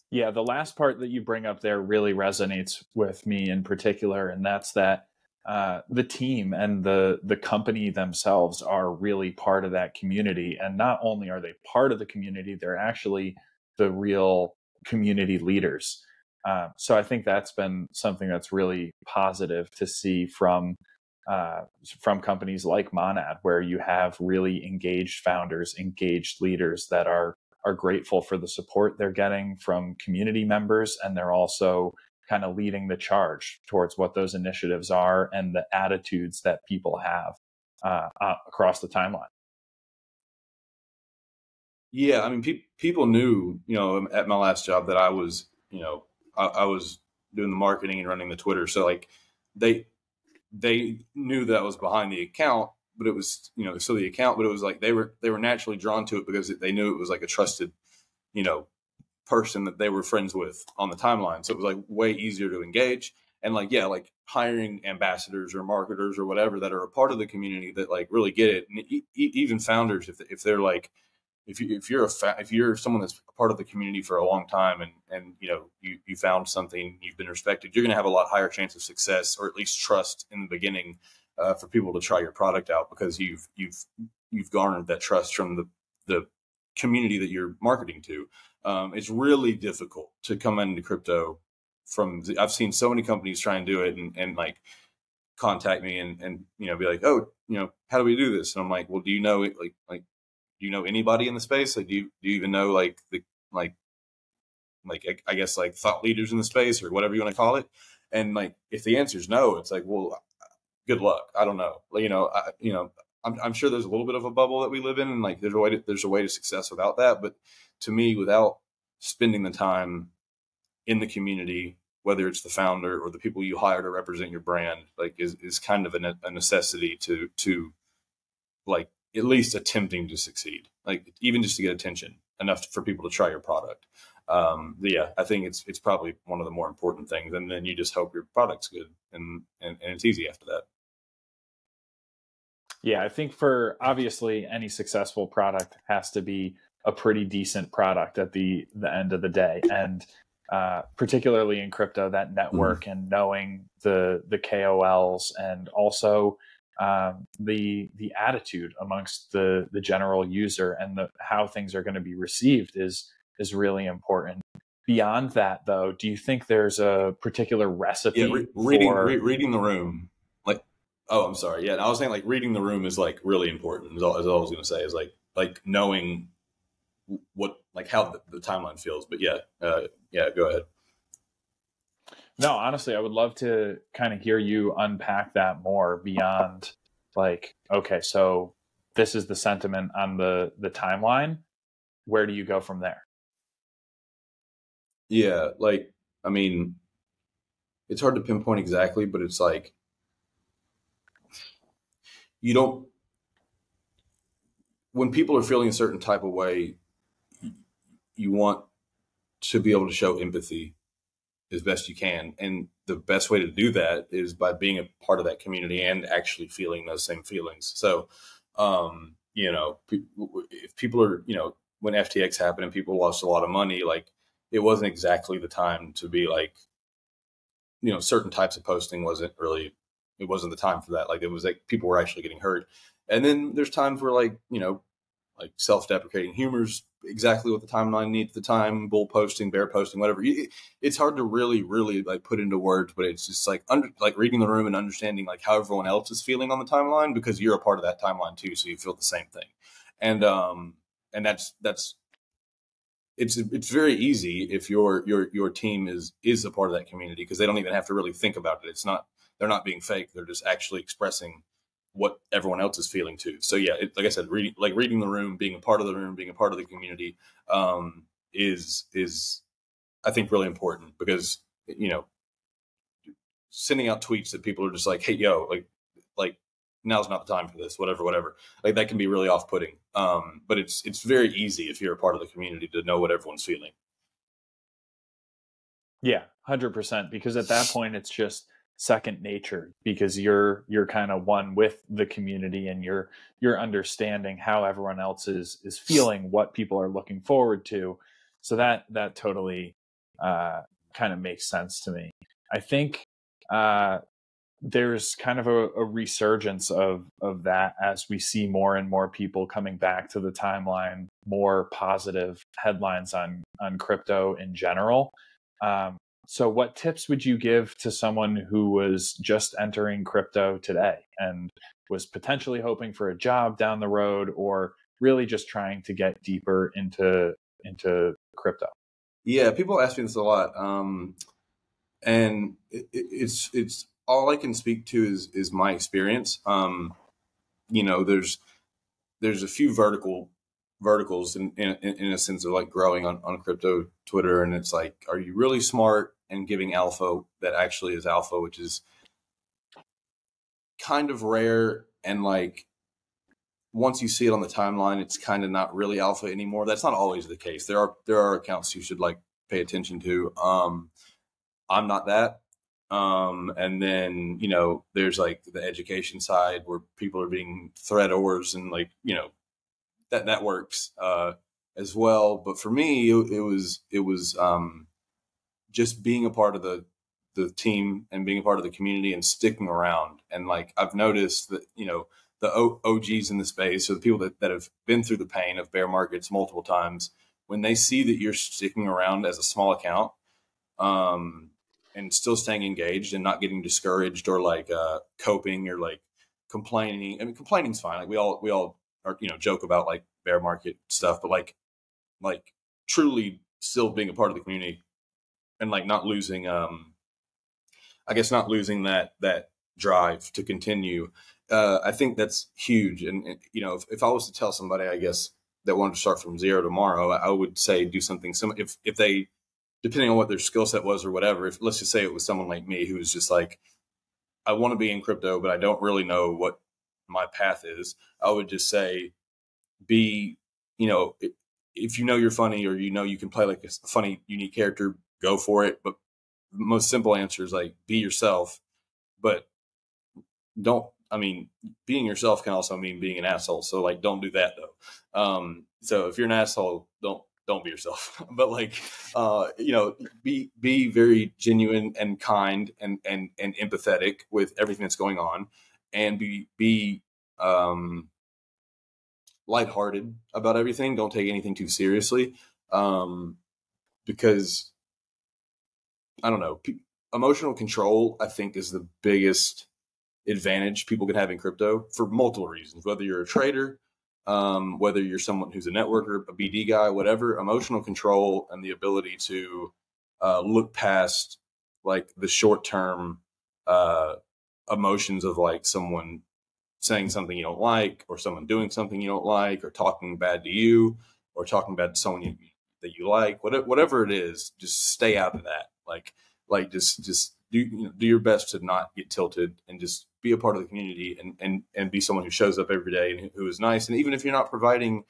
A: Yeah, the last part that you bring up there really resonates with me in particular, and that's that uh, the team and the the company themselves are really part of that community. And not only are they part of the community, they're actually the real community leaders. Uh, so I think that's been something that's really positive to see from uh, from companies like Monad, where you have really engaged founders, engaged leaders that are are grateful for the support they're getting from community members, and they're also kind of leading the charge towards what those initiatives are and the attitudes that people have uh, uh, across the timeline.
B: Yeah, I mean, pe- people knew, you know, at my last job that I was, you know, I, I was doing the marketing and running the Twitter. So like, they they knew that was behind the account, but it was you know still the account, but it was like they were they were naturally drawn to it because they knew it was like a trusted, you know, person that they were friends with on the timeline. So it was like way easier to engage. And like yeah, like hiring ambassadors or marketers or whatever that are a part of the community that like really get it, and e- even founders if if they're like if you if you're a fa- if you're someone that's part of the community for a long time and and you know you you found something you've been respected, you're going to have a lot higher chance of success or at least trust in the beginning uh, for people to try your product out because you've you've you've garnered that trust from the the community that you're marketing to. Um, it's really difficult to come into crypto from. The, I've seen so many companies try and do it and, and like contact me and and you know be like, oh, you know, how do we do this? And I'm like, well, do you know like like do you know anybody in the space? Like, do you do you even know like the like like I guess like thought leaders in the space or whatever you want to call it? And like if the answer is no, it's like, well, uh, good luck. I don't know. You know, I, you know, I'm, I'm sure there's a little bit of a bubble that we live in, and like there's a way to, there's a way to success without that. But to me, without spending the time in the community, whether it's the founder or the people you hire to represent your brand, like is, is kind of a, a necessity to to like at least attempting to succeed, like even just to get attention enough for people to try your product. Um, yeah, I think it's it's probably one of the more important things, and then you just hope your product's good, and and, and it's easy after that.
A: Yeah, I think for obviously any successful product has to be a pretty decent product at the the end of the day, and uh, particularly in crypto, that mm-hmm. network mm-hmm. and knowing the the KOLs and also um, the the attitude amongst the the general user and the how things are going to be received is is really important. Beyond that, though, do you think there's a particular recipe? Yeah,
B: re- reading for... re- reading the room. Like, oh, I'm sorry. Yeah, I was saying like reading the room is like really important. Is all, is all I was going to say is like like knowing what like how the, the timeline feels. But yeah, uh, yeah, go ahead.
A: No, honestly, I would love to kind of hear you unpack that more beyond like, okay, so this is the sentiment on the the timeline. Where do you go from there?
B: Yeah, like I mean, it's hard to pinpoint exactly, but it's like you don't when people are feeling a certain type of way, you want to be able to show empathy as best you can. And the best way to do that is by being a part of that community and actually feeling those same feelings. So, um, you know, if people are, you know, when FTX happened and people lost a lot of money, like it wasn't exactly the time to be like, you know, certain types of posting wasn't really, it wasn't the time for that. Like it was like people were actually getting hurt. And then there's times where like, you know, like self-deprecating humor's exactly what the timeline needs the time bull posting bear posting whatever it's hard to really really like put into words but it's just like under like reading the room and understanding like how everyone else is feeling on the timeline because you're a part of that timeline too so you feel the same thing and um and that's that's it's it's very easy if your your your team is is a part of that community because they don't even have to really think about it. It's not they're not being fake. They're just actually expressing what everyone else is feeling too. So yeah, it, like I said, reading like reading the room, being a part of the room, being a part of the community um, is is I think really important because you know sending out tweets that people are just like, hey yo, like like now's not the time for this, whatever, whatever. Like that can be really off putting. Um, but it's it's very easy if you're a part of the community to know what everyone's feeling.
A: Yeah, hundred percent. Because at that point, it's just second nature because you're you're kind of one with the community and you're you're understanding how everyone else is is feeling what people are looking forward to so that that totally uh, kind of makes sense to me i think uh, there's kind of a, a, resurgence of of that as we see more and more people coming back to the timeline, more positive headlines on on crypto in general. Um, so, what tips would you give to someone who was just entering crypto today and was potentially hoping for a job down the road, or really just trying to get deeper into into crypto?
B: Yeah, people ask me this a lot, um, and it, it's it's all I can speak to is is my experience. Um, you know, there's there's a few vertical verticals in, in, in a sense of like growing on, on crypto Twitter, and it's like, are you really smart and giving alpha that actually is alpha, which is kind of rare and like once you see it on the timeline, it's kind of not really alpha anymore. That's not always the case. There are there are accounts you should like pay attention to. Um, I'm not that. Um, and then you know, there's like the education side where people are being thread ors and like you know that that works uh, as well. But for me, it, it was it was um, just being a part of the the team and being a part of the community and sticking around. And like I've noticed that you know the o- OGs in the space or the people that, that have been through the pain of bear markets multiple times, when they see that you're sticking around as a small account, um, and still staying engaged and not getting discouraged or like uh, coping or like complaining. I mean, complaining's fine. Like we all we all are you know joke about like bear market stuff, but like like truly still being a part of the community and like not losing um I guess not losing that that drive to continue. Uh, I think that's huge. And, and you know, if, if I was to tell somebody, I guess that wanted to start from zero tomorrow, I would say do something similar. If if they depending on what their skill set was or whatever, if let's just say it was someone like me who was just like, I want to be in crypto, but I don't really know what my path is, I would just say, be, you know, if you know you're funny or you know you can play like a funny, unique character, go for it. But most simple answer is like, be yourself, but don't, I mean, being yourself can also mean being an asshole. So like, don't do that though. Um, so if you're an asshole, don't don't be yourself [laughs] but like uh you know be be very genuine and kind and and and empathetic with everything that's going on and be be um lighthearted about everything don't take anything too seriously um because i don't know emotional control i think is the biggest advantage people can have in crypto for multiple reasons whether you're a trader um, whether you're someone who's a networker, a BD guy, whatever, emotional control and the ability to uh, look past like the short term uh, emotions of like someone saying something you don't like, or someone doing something you don't like, or talking bad to you, or talking bad to someone you, that you like, whatever, whatever it is, just stay out of that. Like, like just just do you know, do your best to not get tilted and just be a part of the community and and and be someone who shows up every day and who is nice. And even if you're not providing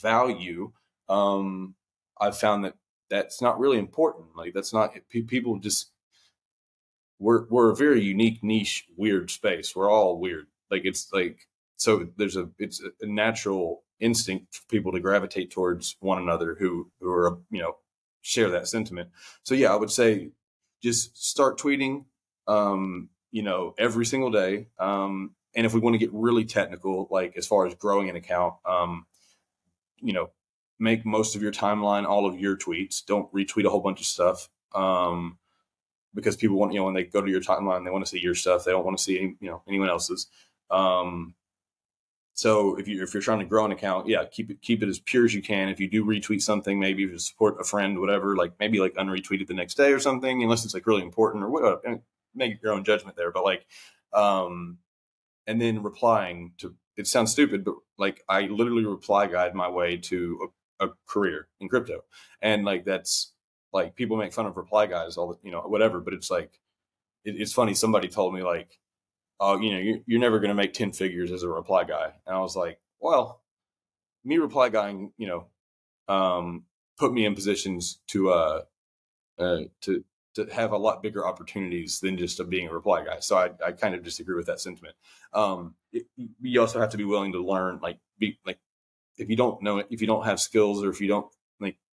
B: value, um, I've found that that's not really important. Like that's not people just we're we're a very unique niche weird space. We're all weird. Like it's like so there's a it's a natural instinct for people to gravitate towards one another who who are you know share that sentiment. So yeah, I would say just start tweeting. Um, you know, every single day. Um, and if we want to get really technical, like as far as growing an account, um, you know, make most of your timeline all of your tweets. Don't retweet a whole bunch of stuff. Um, because people want, you know, when they go to your timeline, they want to see your stuff. They don't want to see, any, you know, anyone else's. Um, so if you if you're trying to grow an account, yeah, keep it keep it as pure as you can. If you do retweet something, maybe to support a friend, whatever, like maybe like unretweet it the next day or something, unless it's like really important or whatever make your own judgment there, but like, um, and then replying to it sounds stupid, but like I literally reply guide my way to a, a career in crypto, and like that's like people make fun of reply guys all the you know whatever, but it's like it, it's funny. Somebody told me like, oh, you know, you're, you're never going to make ten figures as a reply guy, and I was like, well, me reply guying, you know, um, put me in positions to uh, uh to to have a lot bigger opportunities than just a being a reply guy. So I, I kind of disagree with that sentiment. Um, it, you also have to be willing to learn, like be like, if you don't know it, if you don't have skills or if you don't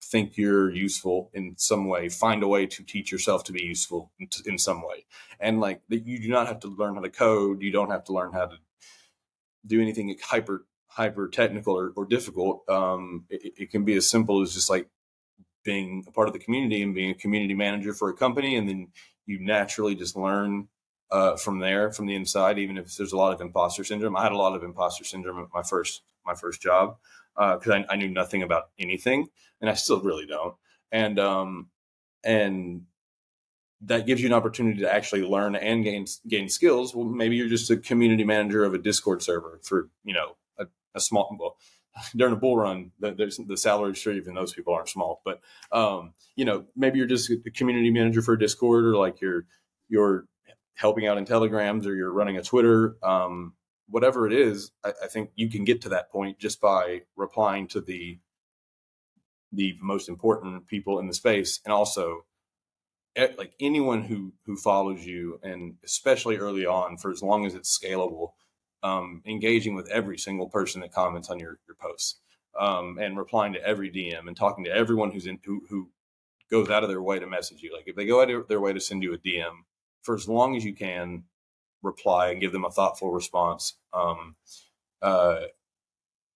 B: think you're useful in some way, find a way to teach yourself to be useful in, in some way. And like that you do not have to learn how to code. You don't have to learn how to do anything hyper hyper technical or, or difficult. Um, it, it, can be as simple as just like being a part of the community and being a community manager for a company, and then you naturally just learn uh, from there, from the inside. Even if there's a lot of imposter syndrome, I had a lot of imposter syndrome at my first my first job because uh, I, I, knew nothing about anything, and I still really don't. And um, and that gives you an opportunity to actually learn and gain gain skills. Well, maybe you're just a community manager of a Discord server for you know a, a small well, [laughs] during a bull run, the, the salary sure even those people aren't small, but um, you know, maybe you're just a community manager for Discord or like you're, you're helping out in telegrams or you're running a Twitter. Um, whatever it is, I, I think you can get to that point just by replying to the the most important people in the space, and also like anyone who who follows you, and especially early on, for as long as it's scalable, um, engaging with every single person that comments on your your posts, um, and replying to every DM, and talking to everyone who's in who who goes out of their way to message you. Like if they go out of their way to send you a DM, for as long as you can, reply and give them a thoughtful response. Um, uh,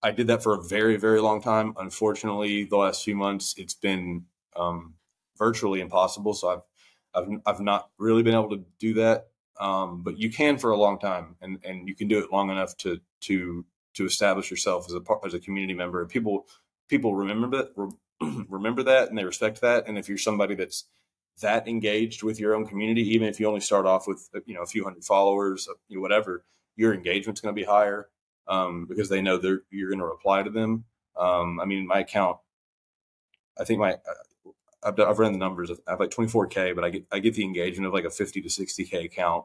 B: I did that for a very, very long time. Unfortunately, the last few months, it's been um, virtually impossible. So I've, I've, I've not really been able to do that. Um, but you can for a long time, and, and you can do it long enough to to to establish yourself as a part as a community member. People people remember that [clears throat] remember that, and they respect that. And if you're somebody that's that engaged with your own community, even if you only start off with you know a few hundred followers, know, whatever, your engagement's going to be higher um, because they know they're you're going to reply to them. Um, I mean, my account, I think my uh, I've, I've run the numbers. I have like 24k, but I get I get the engagement of like a 50 to 60k account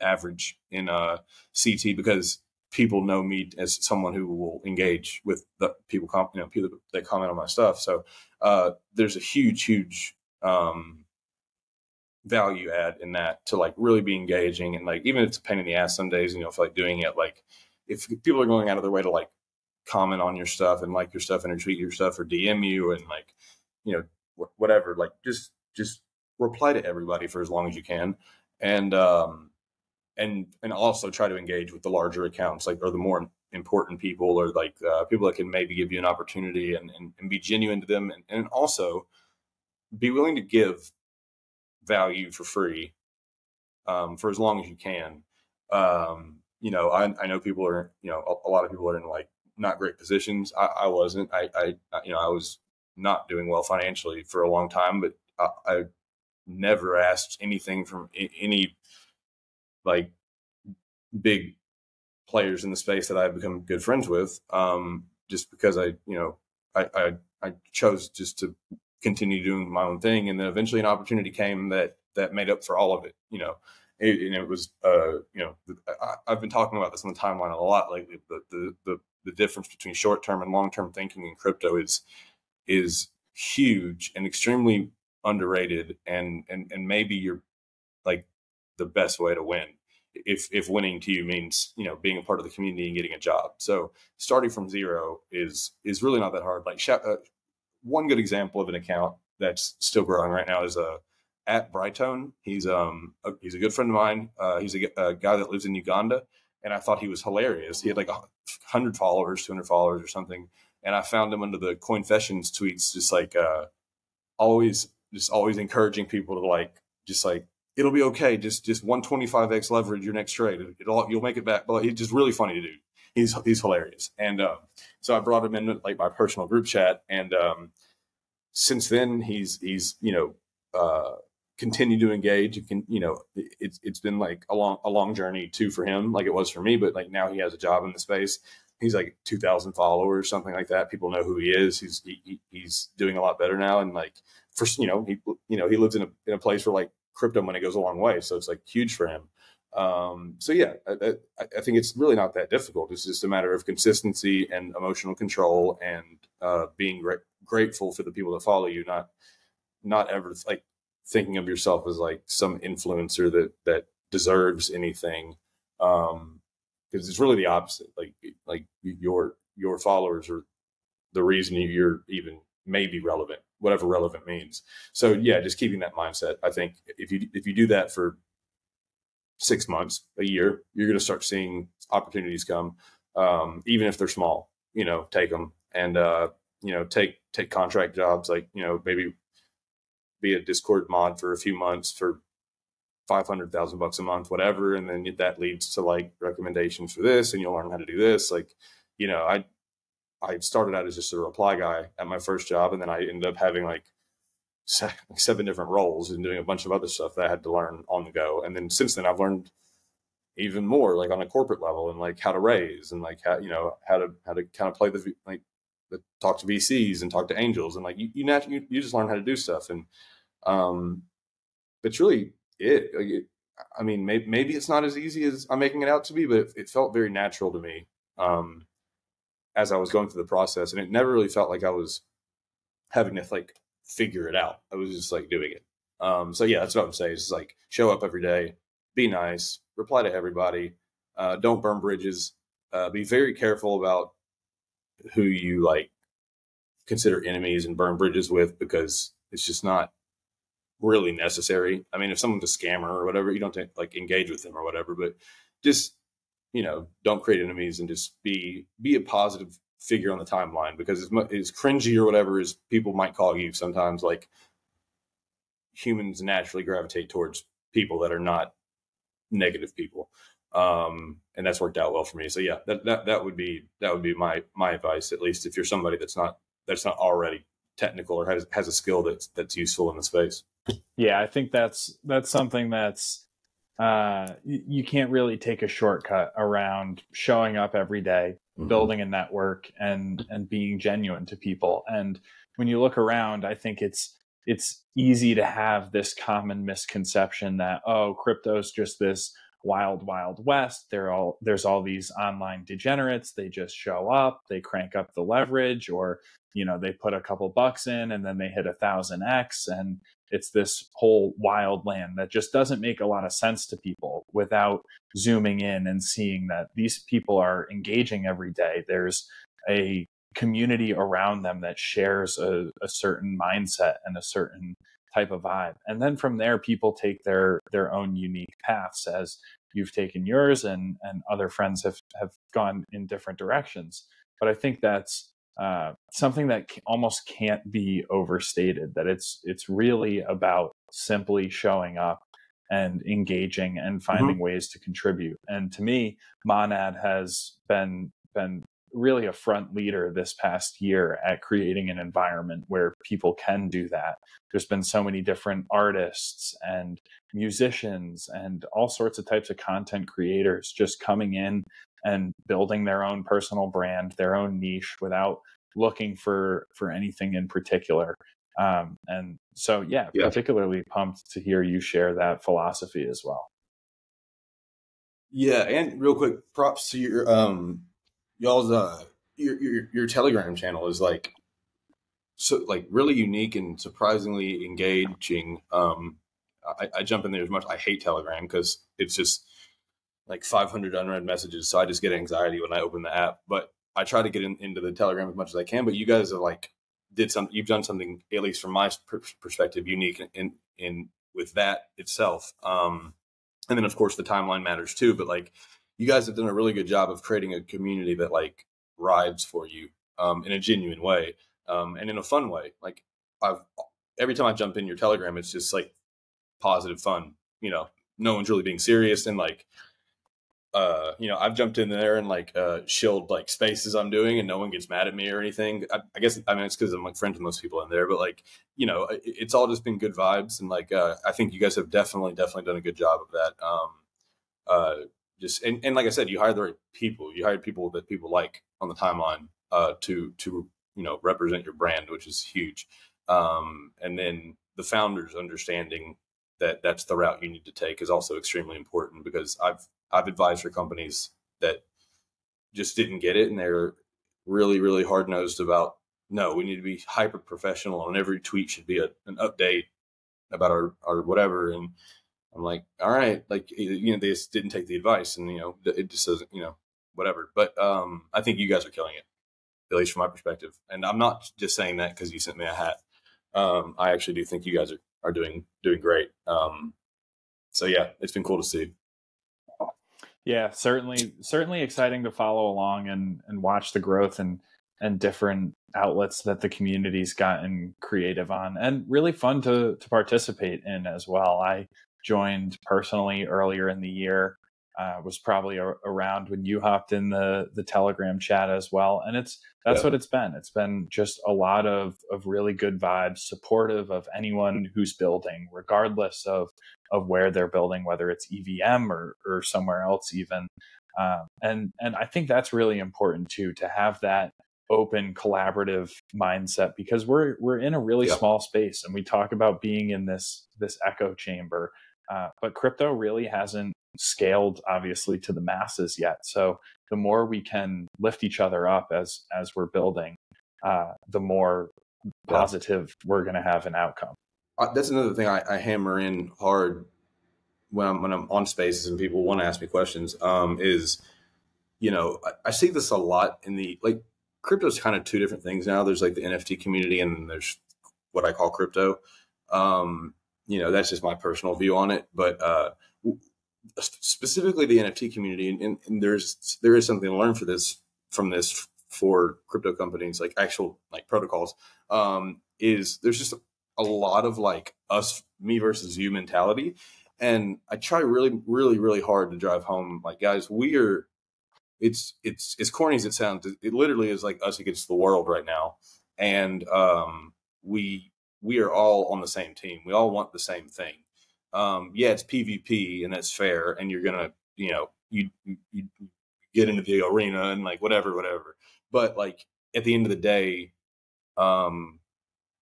B: average in uh, CT because people know me as someone who will engage with the people, you know, people that comment on my stuff. So uh, there's a huge, huge um, value add in that to like really be engaging and like even if it's a pain in the ass some days, and you know, if like doing it like if people are going out of their way to like comment on your stuff and like your stuff and retweet your stuff or DM you and like you know whatever, like just just reply to everybody for as long as you can. And um and and also try to engage with the larger accounts like or the more important people or like uh, people that can maybe give you an opportunity and, and, and be genuine to them. And, and also be willing to give value for free um, for as long as you can. Um, you know, I, I, know people are, you know, a, a, lot of people are in like not great positions. I, I wasn't. I, I, you know, I was not doing well financially for a long time, but I, I never asked anything from any like big players in the space that I've become good friends with. Um, just because I, you know, I, I, I chose just to continue doing my own thing. And then eventually an opportunity came that, that made up for all of it, you know, it, and it was, uh, you know, I, have been talking about this on the timeline a lot lately. The, the, the, the difference between short-term and long-term thinking in crypto is, is huge and extremely underrated. And, and, and maybe you're like the best way to win if if winning to you means you know being a part of the community and getting a job. So starting from zero is is really not that hard. Like uh, one good example of an account that's still growing right now is a uh, at Brightone. He's um a, he's a good friend of mine. Uh, he's a, a, guy that lives in Uganda, and I thought he was hilarious. He had like hundred followers, two hundred followers, or something. And I found him under the Coinfessions tweets, just like uh, always, just always encouraging people to like, just like it'll be okay. Just just one twenty five x leverage your next trade. It'll you'll make it back. But he's just really funny to do he's he's hilarious. And um, so I brought him in like my personal group chat, and um, since then he's he's you know uh, continued to engage. You can you know it's it's been like a long a long journey too for him, like it was for me. But like now he has a job in the space. He's like two thousand followers, something like that. People know who he is. He's he, he's doing a lot better now, and like for you know he you know he lives in a in a place where like crypto money goes a long way, so it's like huge for him. Um, so yeah, I, I, think it's really not that difficult. It's just a matter of consistency and emotional control and uh, being gra- grateful for the people that follow you, not not ever like thinking of yourself as like some influencer that that deserves anything. Um, because it's really the opposite. Like like your your followers are the reason you're even maybe relevant, whatever relevant means. So yeah, just keeping that mindset. I think if you if you do that for six months, a year, you're going to start seeing opportunities come, um, even if they're small. You know, take them and uh, you know take take contract jobs like you know maybe be a Discord mod for a few months for five hundred thousand bucks a month, whatever, and then that leads to like recommendations for this, and you'll learn how to do this. Like, you know, I I started out as just a reply guy at my first job, and then I ended up having like seven different roles and doing a bunch of other stuff that I had to learn on the go. And then since then, I've learned even more, like on a corporate level, and like how to raise and like how you know how to how to kind of play the like the, talk to VCs and talk to angels and like you you, naturally, you, you just learn how to do stuff and um, it's really it. Like it I mean, maybe, maybe it's not as easy as I'm making it out to be, but it, it felt very natural to me um, as I was going through the process, and it never really felt like I was having to like figure it out. I was just like doing it. Um, so yeah, that's what I'm saying. It's like show up every day, be nice, reply to everybody, uh, don't burn bridges, uh, be very careful about who you like consider enemies and burn bridges with because it's just not really necessary. I mean, if someone's a scammer or whatever, you don't like engage with them or whatever, but just you know, don't create enemies and just be be a positive figure on the timeline because as, as cringy or whatever as people might call you sometimes, like humans naturally gravitate towards people that are not negative people. Um, and that's worked out well for me. So yeah, that, that, that would be, that would be my, my advice, at least if you're somebody that's not, that's not already technical or has, has a skill that's, that's useful in the space.
A: Yeah. I think that's, that's something that's, uh, you, you can't really take a shortcut around showing up every day, mm-hmm. building a network and, and being genuine to people. And when you look around, I think it's, it's easy to have this common misconception that oh crypto's just this wild wild west there all there's all these online degenerates they just show up they crank up the leverage or you know they put a couple bucks in and then they hit a thousand x and it's this whole wild land that just doesn't make a lot of sense to people without zooming in and seeing that these people are engaging every day. There's a community around them that shares a, a certain mindset and a certain type of vibe. And then from there people take their their own unique paths as you've taken yours and and other friends have have gone in different directions. But i think that's uh, something that almost can't be overstated that it's it's really about simply showing up and engaging and mm-hmm. finding mm-hmm. ways to contribute and to me monad has been been really a front leader this past year at creating an environment where people can do that. There's been so many different artists and musicians and all sorts of types of content creators just coming in and building their own personal brand, their own niche without looking for for anything in particular. Um, and so, yeah, yeah, particularly pumped to hear you share that philosophy as well.
B: Yeah, and real quick, props to your um, y'all's uh your, your your Telegram channel is like so like really unique and surprisingly engaging. Um, I, I jump in there as much. I hate Telegram because it's just like 500 unread messages, so I just get anxiety when I open the app. But I try to get in, into the Telegram as much as I can. But you guys have like did some. You've done something at least from my perspective unique in in with that itself. Um, and then of course the timeline matters too. But like you guys have done a really good job of creating a community that like rides for you um, in a genuine way um, and in a fun way. Like I've every time I jump in your Telegram, it's just like positive fun. You know, no one's really being serious and like. Uh, you know, I've jumped in there and like uh, shilled like spaces I'm doing, and no one gets mad at me or anything. I, I guess I mean it's because I'm like friends with most people in there, but like you know, it, it's all just been good vibes, and like uh, I think you guys have definitely definitely done a good job of that. Um, uh, just and, and like I said, you hired the right people. You hired people that people like on the timeline uh, to to you know represent your brand, which is huge. Um, and then the founders understanding that that's the route you need to take is also extremely important because I've I've advised for companies that just didn't get it and they're really really hard nosed about no we need to be hyper professional and every tweet should be a, an update about our, our whatever and I'm like, all right, like you know, they just didn't take the advice, and you know, it just doesn't, you know, whatever. But um, I think you guys are killing it, at least from my perspective. And I'm not just saying that because you sent me a hat. Um, I actually do think you guys are are doing doing great. Um, so yeah, it's been cool to see.
A: Yeah, certainly, certainly exciting to follow along and and watch the growth and and different outlets that the community's gotten creative on, and really fun to to participate in as well. I joined personally earlier in the year. Uh, was probably a, around when you hopped in the the Telegram chat as well, and it's that's yeah. what it's been. It's been just a lot of of really good vibes, supportive of anyone who's building, regardless of of where they're building, whether it's EVM or or somewhere else even. Um, and and I think that's really important too to have that open collaborative mindset because we're we're in a really yeah. small space and we talk about being in this this echo chamber Uh, but crypto really hasn't scaled, obviously, to the masses yet. So the more we can lift each other up as as we're building, uh, the more positive we're going to have an outcome.
B: Uh, that's another thing I, I, hammer in hard when I'm when I'm on spaces and people want to ask me questions. Um, is you know I, I see this a lot in the like crypto is kind of two different things now. There's like the NFT community and there's what I call crypto. Um, you know, that's just my personal view on it. But uh, specifically the NFT community, and, and, there's there is something to learn for this from this for crypto companies, like actual like protocols. Um, is there's just a, lot of like us, me versus you mentality, and I try really, really, really hard to drive home, like guys, we are it's it's as corny as it sounds. It literally is like us against the world right now, and um, we we are all on the same team. We all want the same thing. Um, yeah, it's PvP and that's fair, and you're gonna you know you, you get into the arena and like whatever whatever. But like at the end of the day, um,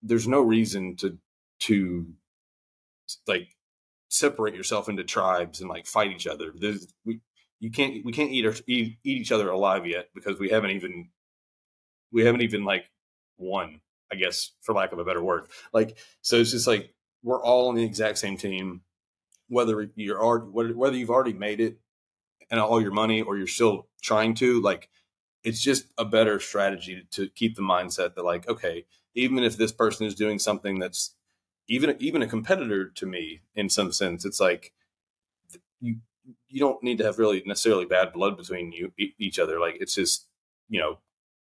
B: there's no reason to to like separate yourself into tribes and like fight each other. There's, we you can't we can't eat or eat, eat each other alive yet because we haven't even we haven't even like won i guess for lack of a better word like so it's just like we're all on the exact same team whether you're already whether you've already made it and all your money or you're still trying to like it's just a better strategy to keep the mindset that like okay even if this person is doing something that's even even a competitor to me in some sense it's like you you don't need to have really necessarily bad blood between you each other. Like it's just you know,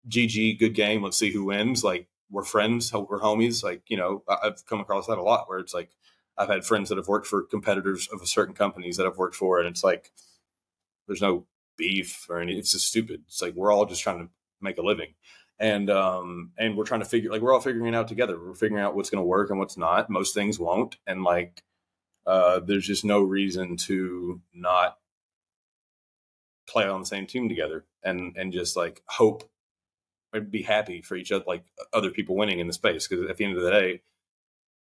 B: GG, good game. Let's see who wins. Like we're friends, we're homies. Like you know, I've come across that a lot where it's like I've had friends that have worked for competitors of certain companies that I've worked for, and it's like there's no beef or any. It's just stupid. It's like we're all just trying to make a living, and um and we're trying to figure like we're all figuring it out together. We're figuring out what's going to work and what's not. Most things won't, and like uh, there's just no reason to not play on the same team together and and just like hope and be happy for each other like other people winning in the space because at the end of the day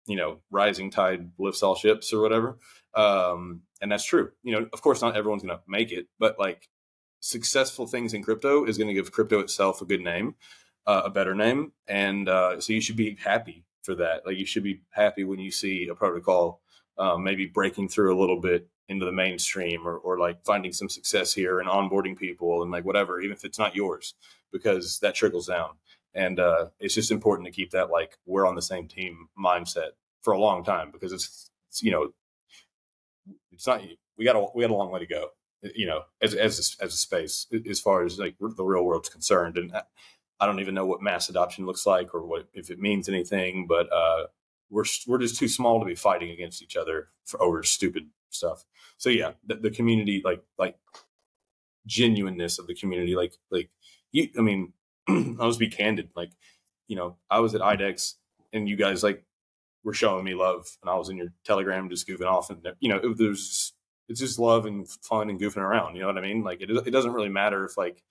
B: you know rising tide lifts all ships or whatever um and that's true. You know of course not everyone's gonna make it but like successful things in crypto is going to give crypto itself a good name uh, a better name and uh, so you should be happy for that. Like you should be happy when you see a protocol um, maybe breaking through a little bit into the mainstream or, or like finding some success here and onboarding people and like whatever, even if it's not yours, because that trickles down. And uh, it's just important to keep that like we're on the same team mindset for a long time because it's, it's you know it's not we got a we got a long way to go you know as as a, as a space as far as like the real world's concerned and I don't even know what mass adoption looks like or what if it means anything but uh, we're we're just too small to be fighting against each other for over stupid stuff. So yeah, the, the community like like genuineness of the community, like like you. I mean, [clears throat] I'll just be candid. Like you know, I was at IDEX and you guys like were showing me love, and I was in your Telegram just goofing off, and you know, it, there's it's just love and fun and goofing around. You know what I mean? Like it it doesn't really matter if like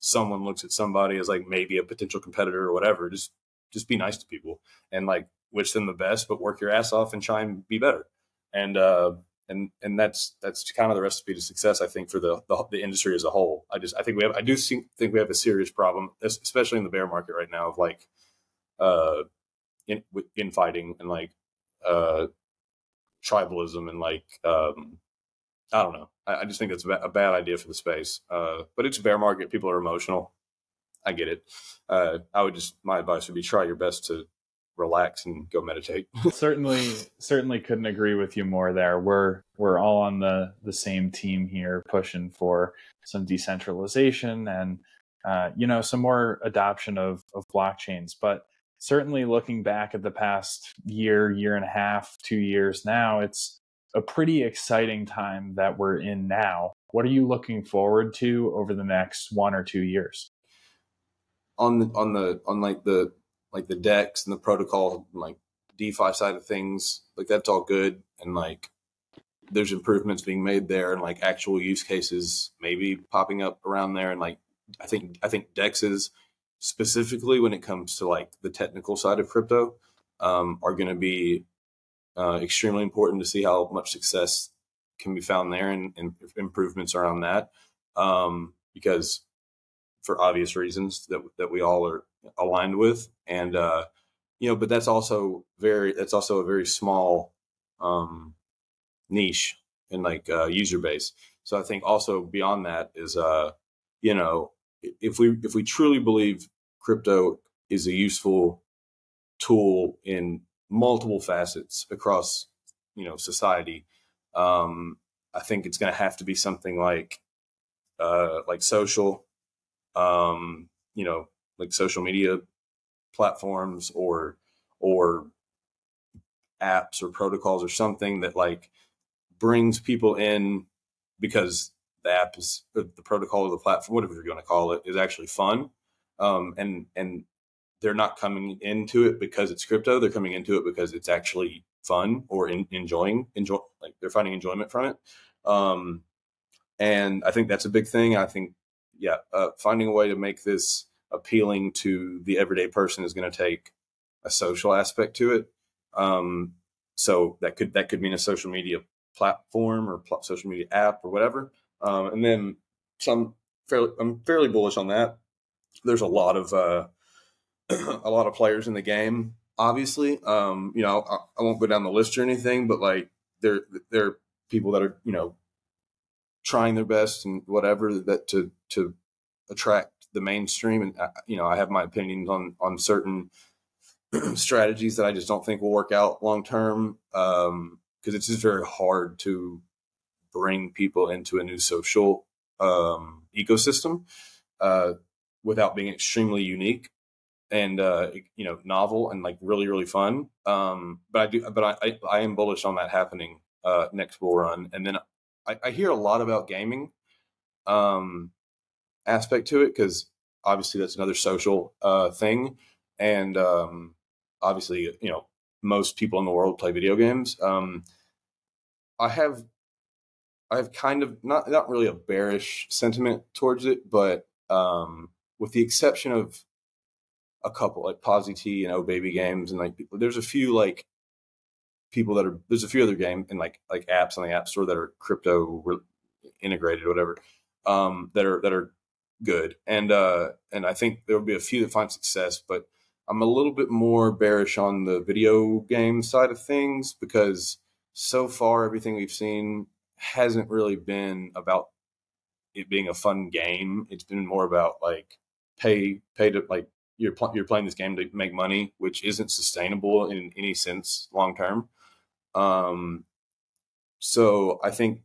B: someone looks at somebody as like maybe a potential competitor or whatever. Just just be nice to people and like wish them the best, but work your ass off and try and be better. And uh, and and that's that's kind of the recipe to success, I think, for the the, the industry as a whole. I just I think we have I do think we have a serious problem, especially in the bear market right now, of like uh in infighting and like uh tribalism and like um I don't know. I, I just think that's a, bad idea for the space. Uh, but it's a bear market. People are emotional. I get it. Uh, I would just my advice would be try your best to relax and go meditate. [laughs]
A: certainly, certainly couldn't agree with you more. There, we're we're all on the the same team here, pushing for some decentralization and uh, you know some more adoption of of blockchains. But certainly, looking back at the past year, year and a half, two years now, it's a pretty exciting time that we're in now. What are you looking forward to over the next one or two years?
B: On the on the on like the like the DEX and the protocol, like DeFi side of things, like that's all good. And like there's improvements being made there and like actual use cases maybe popping up around there. And like I think I think DEXs specifically when it comes to like the technical side of crypto um, are going to be uh, extremely important to see how much success can be found there and, and improvements around that. Um, because for obvious reasons that that we all are aligned with, and uh, you know, but that's also very that's also a very small um, niche and like uh, user base. So I think also beyond that is uh, you know, if we if we truly believe crypto is a useful tool in multiple facets across you know society um, i think it's going to have to be something like uh, like social um, you know like social media platforms or or apps or protocols or something that like brings people in because the app is the protocol or the platform whatever you're going to call it is actually fun um, and and they're not coming into it because it's crypto. They're coming into it because it's actually fun or in, enjoying enjoy like they're finding enjoyment from it. Um, and I think that's a big thing. I think yeah, uh, finding a way to make this appealing to the everyday person is going to take a social aspect to it. Um, so that could that could mean a social media platform or pl- social media app or whatever. Um, and then some fairly, I'm fairly bullish on that. There's a lot of uh, [clears throat] a lot of players in the game. Obviously, um, you know, I, I, won't go down the list or anything, but like there, there are people that are, you know, trying their best and whatever that to to attract the mainstream. And uh, you know, I have my opinions on on certain [clears throat] strategies that I just don't think will work out long term Um because um, it's just very hard to bring people into a new social um, ecosystem uh, without being extremely unique and uh, you know novel and like really really fun. Um, but I do, but I, I, I am bullish on that happening uh, next bull run. And then I, I hear a lot about gaming um, aspect to it because obviously that's another social uh, thing, and um, obviously you know most people in the world play video games. Um, I have I have kind of not not really a bearish sentiment towards it, but um, with the exception of a couple like Posy and Oh Baby games, and like there's a few like people that are there's a few other game and like like apps on the app store that are crypto integrated, whatever, um, that are that are good, and uh, and I think there will be a few that find success, but I'm a little bit more bearish on the video game side of things because so far everything we've seen hasn't really been about it being a fun game. It's been more about like pay pay to like you're pl- you're playing this game to make money, which isn't sustainable in any sense long term. Um, so I think,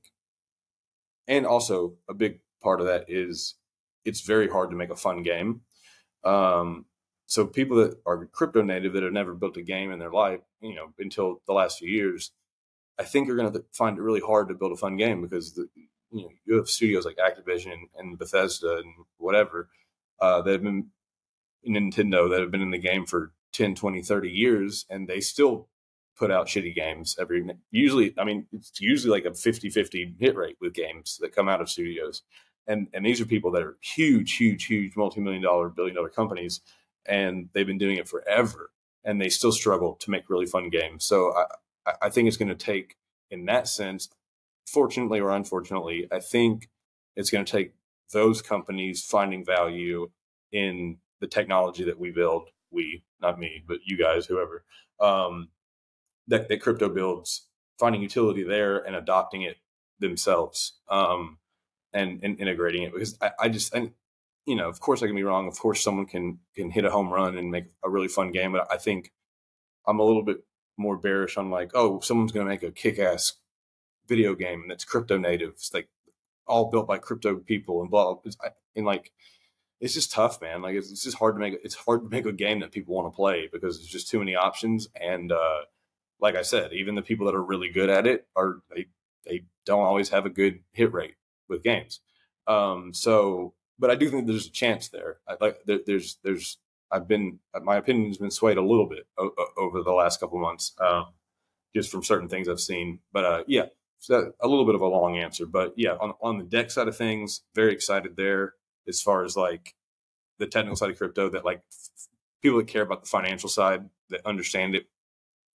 B: and also a big part of that is it's very hard to make a fun game. Um, so people that are crypto native that have never built a game in their life, you know, until the last few years, I think are going to find it really hard to build a fun game because the, you know you have studios like Activision and Bethesda and whatever uh, that have been Nintendo that have been in the game for 10, 20, 30 years, and they still put out shitty games every usually i mean it's usually like a 50-50 hit rate with games that come out of studios and and these are people that are huge huge huge multi-million dollar billion dollar companies and they've been doing it forever and they still struggle to make really fun games. So i i think it's going to take in that sense fortunately or unfortunately i think it's going to take those companies finding value in the technology that we build, we, not me, but you guys, whoever, um, that, that crypto builds, finding utility there and adopting it themselves. Um, and, and integrating it. Because I, I just, and, you know, of course I can be wrong. Of course someone can, can hit a home run and make a really fun game. But I think I'm a little bit more bearish on like, oh, someone's going to make a kick ass video game that's crypto native. It's like all built by crypto people and blah. And like, it's just tough, man. Like it's, it's, just hard to make. It's hard to make a game that people want to play because there's just too many options. And uh, like I said, even the people that are really good at it are they they don't always have a good hit rate with games. Um, so, but I do think there's a chance there. I, like there, there's there's I've been my opinion has been swayed a little bit o- over the last couple months, um, just from certain things I've seen. But uh, yeah, so a little bit of a long answer, but yeah, on on the DEX side of things, very excited there as far as like the technical side of crypto that like people that care about the financial side that understand it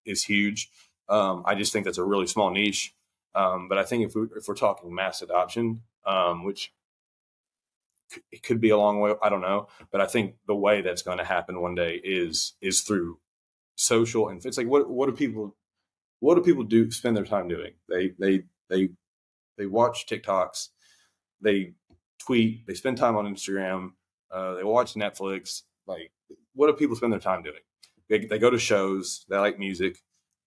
B: is huge. Um, I just think that's a really small niche. Um, but I think if we if we're talking mass adoption, um, which it could be a long way, I don't know, but I think the way that's going to happen one day is is through social and it's like what what do people what do people do spend their time doing? They they they they watch TikToks, they tweet, they spend time on Instagram, uh, they watch Netflix. Like, what do people spend their time doing? They, they go to shows, they like music.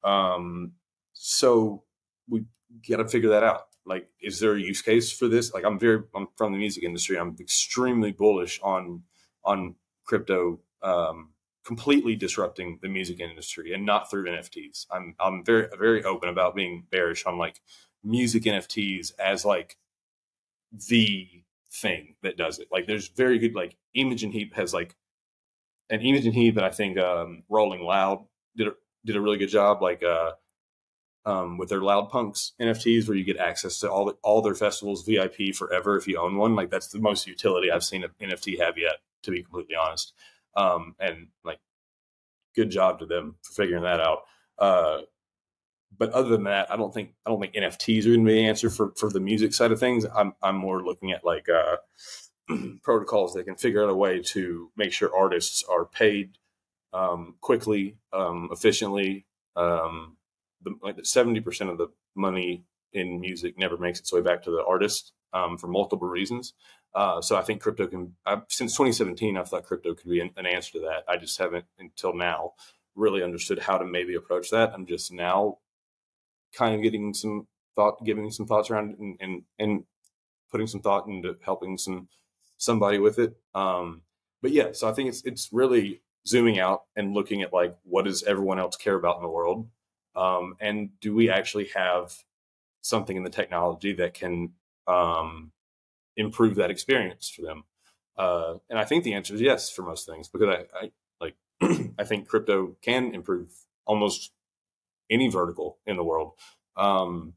B: Um, so we got to figure that out. Like, is there a use case for this? Like, I'm very, I'm from the music industry. I'm extremely bullish on on crypto um, completely disrupting the music industry and not through NFTs. I'm I'm very very open about being bearish on like music NFTs as like the thing that does it. Like there's very good like Imogen Heap has like an Imogen Heap and I think um, Rolling Loud did a, did a really good job like uh um, with their Loud Punks NFTs where you get access to all the, all their festivals VIP forever if you own one. Like that's the most utility I've seen an NFT have yet, to be completely honest. Um, and like good job to them for figuring that out. Uh, but other than that, I don't think I don't think NFTs are going to be the answer for for the music side of things. I'm I'm more looking at like uh, [clears throat] protocols that can figure out a way to make sure artists are paid um, quickly, um, efficiently. Um, the, like seventy percent of the money in music never makes its way back to the artist um, for multiple reasons. Uh, so I think crypto can. I've, since 2017, I've thought crypto could be an, an answer to that. I just haven't until now really understood how to maybe approach that. I'm just now kind of getting some thought, giving some thoughts around and, and, and putting some thought into helping some somebody with it. Um, but yeah, so I think it's it's really zooming out and looking at like what does everyone else care about in the world, um, and do we actually have something in the technology that can um, improve that experience for them? Uh, and I think the answer is yes for most things because I, I like [clears throat] I think crypto can improve almost any vertical in the world. Um,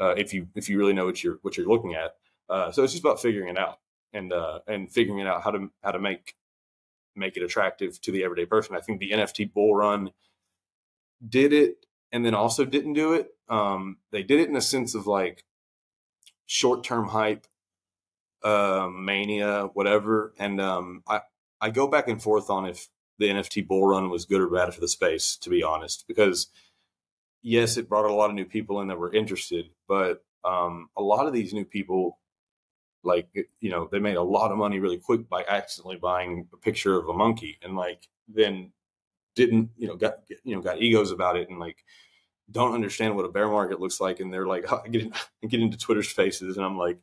B: uh, if you if you really know what you're what you're looking at, uh, so it's just about figuring it out and uh, and figuring it out how to how to make make it attractive to the everyday person. I think the NFT bull run did it and then also didn't do it. Um, they did it in a sense of like short term hype, uh, mania, whatever. And um, I I go back and forth on if the NFT bull run was good or bad for the space, to be honest, because yes, it brought a lot of new people in that were interested, but um, a lot of these new people, like you know, they made a lot of money really quick by accidentally buying a picture of a monkey, and like then didn't you know got you know got egos about it and like don't understand what a bear market looks like, and they're like [laughs] I get in, I get into Twitter's faces, and I'm like,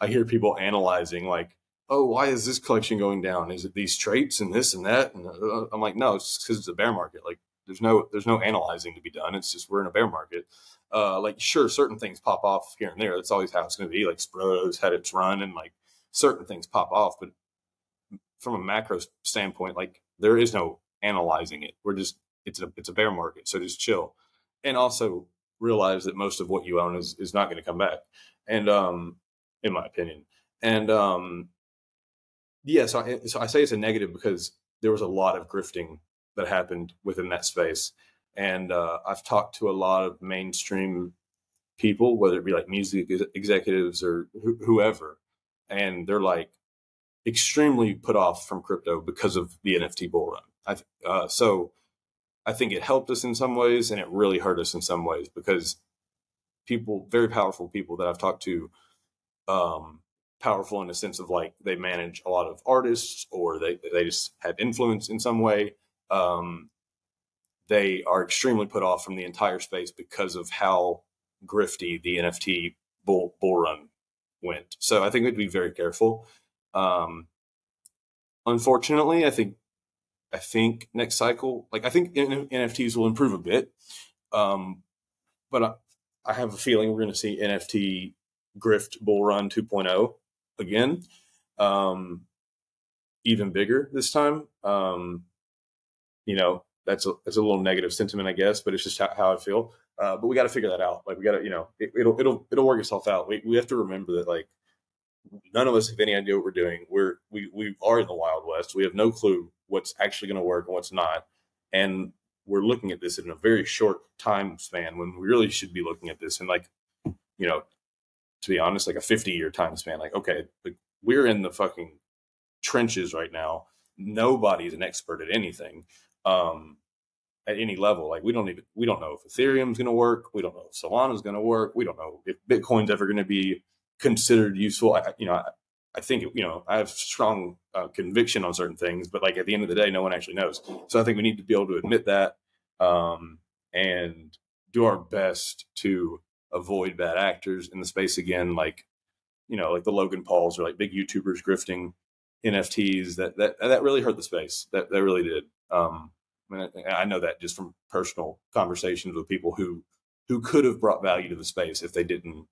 B: I hear people analyzing like. Oh, why is this collection going down? Is it these traits and this and that? And uh, I'm like, no, it's because it's a bear market. Like there's no there's no analyzing to be done. It's just we're in a bear market. Uh, like sure, certain things pop off here and there. That's always how it's going to be. Like Spro's had its run, and like certain things pop off. But from a macro standpoint, like there is no analyzing it. We're just it's a it's a bear market, so just chill, and also realize that most of what you own is is not going to come back. And um, in my opinion, and um, yeah, so I, so I say it's a negative because there was a lot of grifting that happened within that space. And uh, I've talked to a lot of mainstream people, whether it be like music executives or wh- whoever, and they're like extremely put off from crypto because of the NFT bull run. I, uh, so I think it helped us in some ways, and it really hurt us in some ways because people, very powerful people that I've talked to, um, powerful in the sense of like they manage a lot of artists or they they just have influence in some way um, they are extremely put off from the entire space because of how grifty the NFT bull, bull run went. So I think we'd be very careful. Um, unfortunately, I think I think next cycle, like I think NFTs will improve a bit, um, but I, I, have a feeling we're going to see NFT grift bull run 2.0 again, um, even bigger this time. Um, you know, that's a, that's a little negative sentiment, I guess, but it's just how, how I feel. Uh, but we got to figure that out. Like we got to, you know, it, will it'll it'll work itself out. We we have to remember that like none of us have any idea what we're doing. We're we we are in the wild west. We have no clue what's actually going to work and what's not. And we're looking at this in a very short time span when we really should be looking at this in like, you know, to be honest, like a 50 year time span. Like, okay, like we're in the fucking trenches right now. Nobody's an expert at anything. Um, at any level. Like we don't even we don't know if Ethereum's going to work. We don't know if Solana's going to work. We don't know if Bitcoin's ever going to be considered useful. I, you know, I think you know I have strong uh, conviction on certain things, but like at the end of the day, no one actually knows. So I think we need to be able to admit that um, and do our best to avoid bad actors in the space again, like you know, like the Logan Pauls or like big YouTubers grifting NFTs. That that that really hurt the space. That that really did. Um, I mean, I know that just from personal conversations with people who who could have brought value to the space if they didn't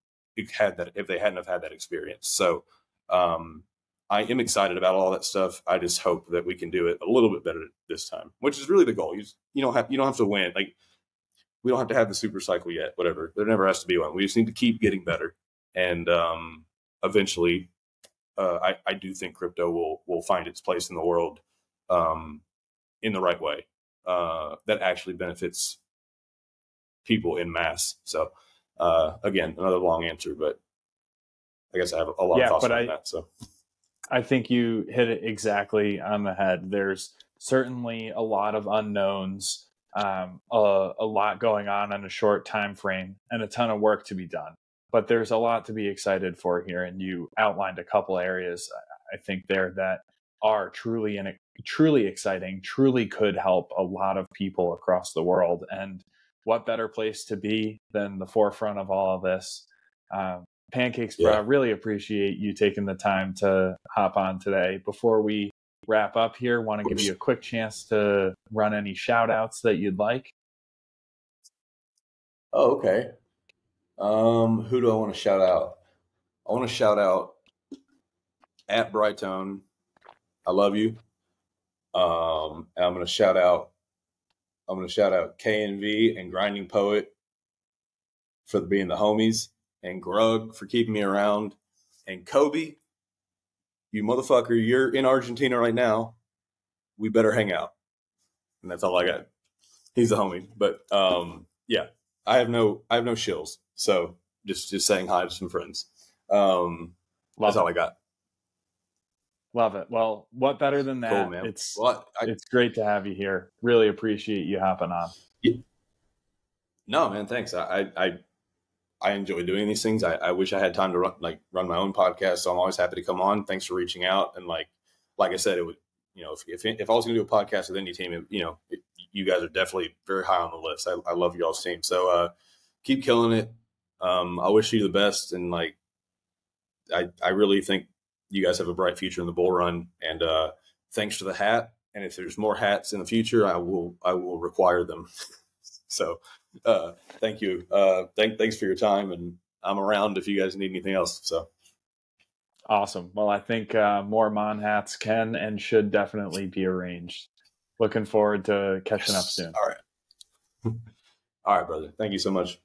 B: had that if they hadn't have had that experience. So um, I am excited about all that stuff. I just hope that we can do it a little bit better this time, which is really the goal. You just, you don't have you don't have to win. Like we don't have to have the super cycle yet. Whatever. There never has to be one. We just need to keep getting better, and um, eventually, uh, I I do think crypto will will find its place in the world um, in the right way uh, that actually benefits people in mass. So uh, again, another long answer, but I guess I have a lot yeah, of thoughts on I, that. So
A: I think you hit it exactly on the head. There's certainly a lot of unknowns, um, a, a lot going on in a short time frame, and a ton of work to be done. But there's a lot to be excited for here, and you outlined a couple areas I think there that are truly and truly exciting, truly could help a lot of people across the world. And what better place to be than the forefront of all of this? Um, Pancakes yeah. Bro, really appreciate you taking the time to hop on today. Before we wrap up here, want to give you a quick chance to run any shout outs that you'd like.
B: Oh, okay. Um, who do I want to shout out? I want to shout out at Brightone. I love you. Um, and I'm going to shout out. I'm going to shout out KNV and Grinding Poet for being the homies, and Grug for keeping me around, and Kobe, you motherfucker, you're in Argentina right now. We better hang out, and that's all I got. He's a homie, but um, yeah, I have no, I have no shills, so just just saying hi to some friends. Um, that's all I got.
A: Love it. Well, what better than that? Cool, man. It's well, I, it's great to have you here. Really appreciate you hopping on.
B: Yeah. No, man, thanks. I I I enjoy doing these things. I, I wish I had time to run like run my own podcast, so I'm always happy to come on. Thanks for reaching out and like like I said, it would you know if if, if I was going to do a podcast with any team, it, you know, it, you guys are definitely very high on the list. I, I love y'all's team, so uh, keep killing it. Um, I wish you the best, and like I I really think you guys have a bright future in the bull run. And uh, thanks for the hat. And if there's more hats in the future, I will I will require them. [laughs] so uh, thank you. Uh, thank, thanks for your time, and I'm around if you guys need anything else. So
A: awesome. Well, I think uh, more Mon hats can and should definitely be arranged. Looking forward to catching yes. up soon.
B: All right. All right, brother. Thank you so much.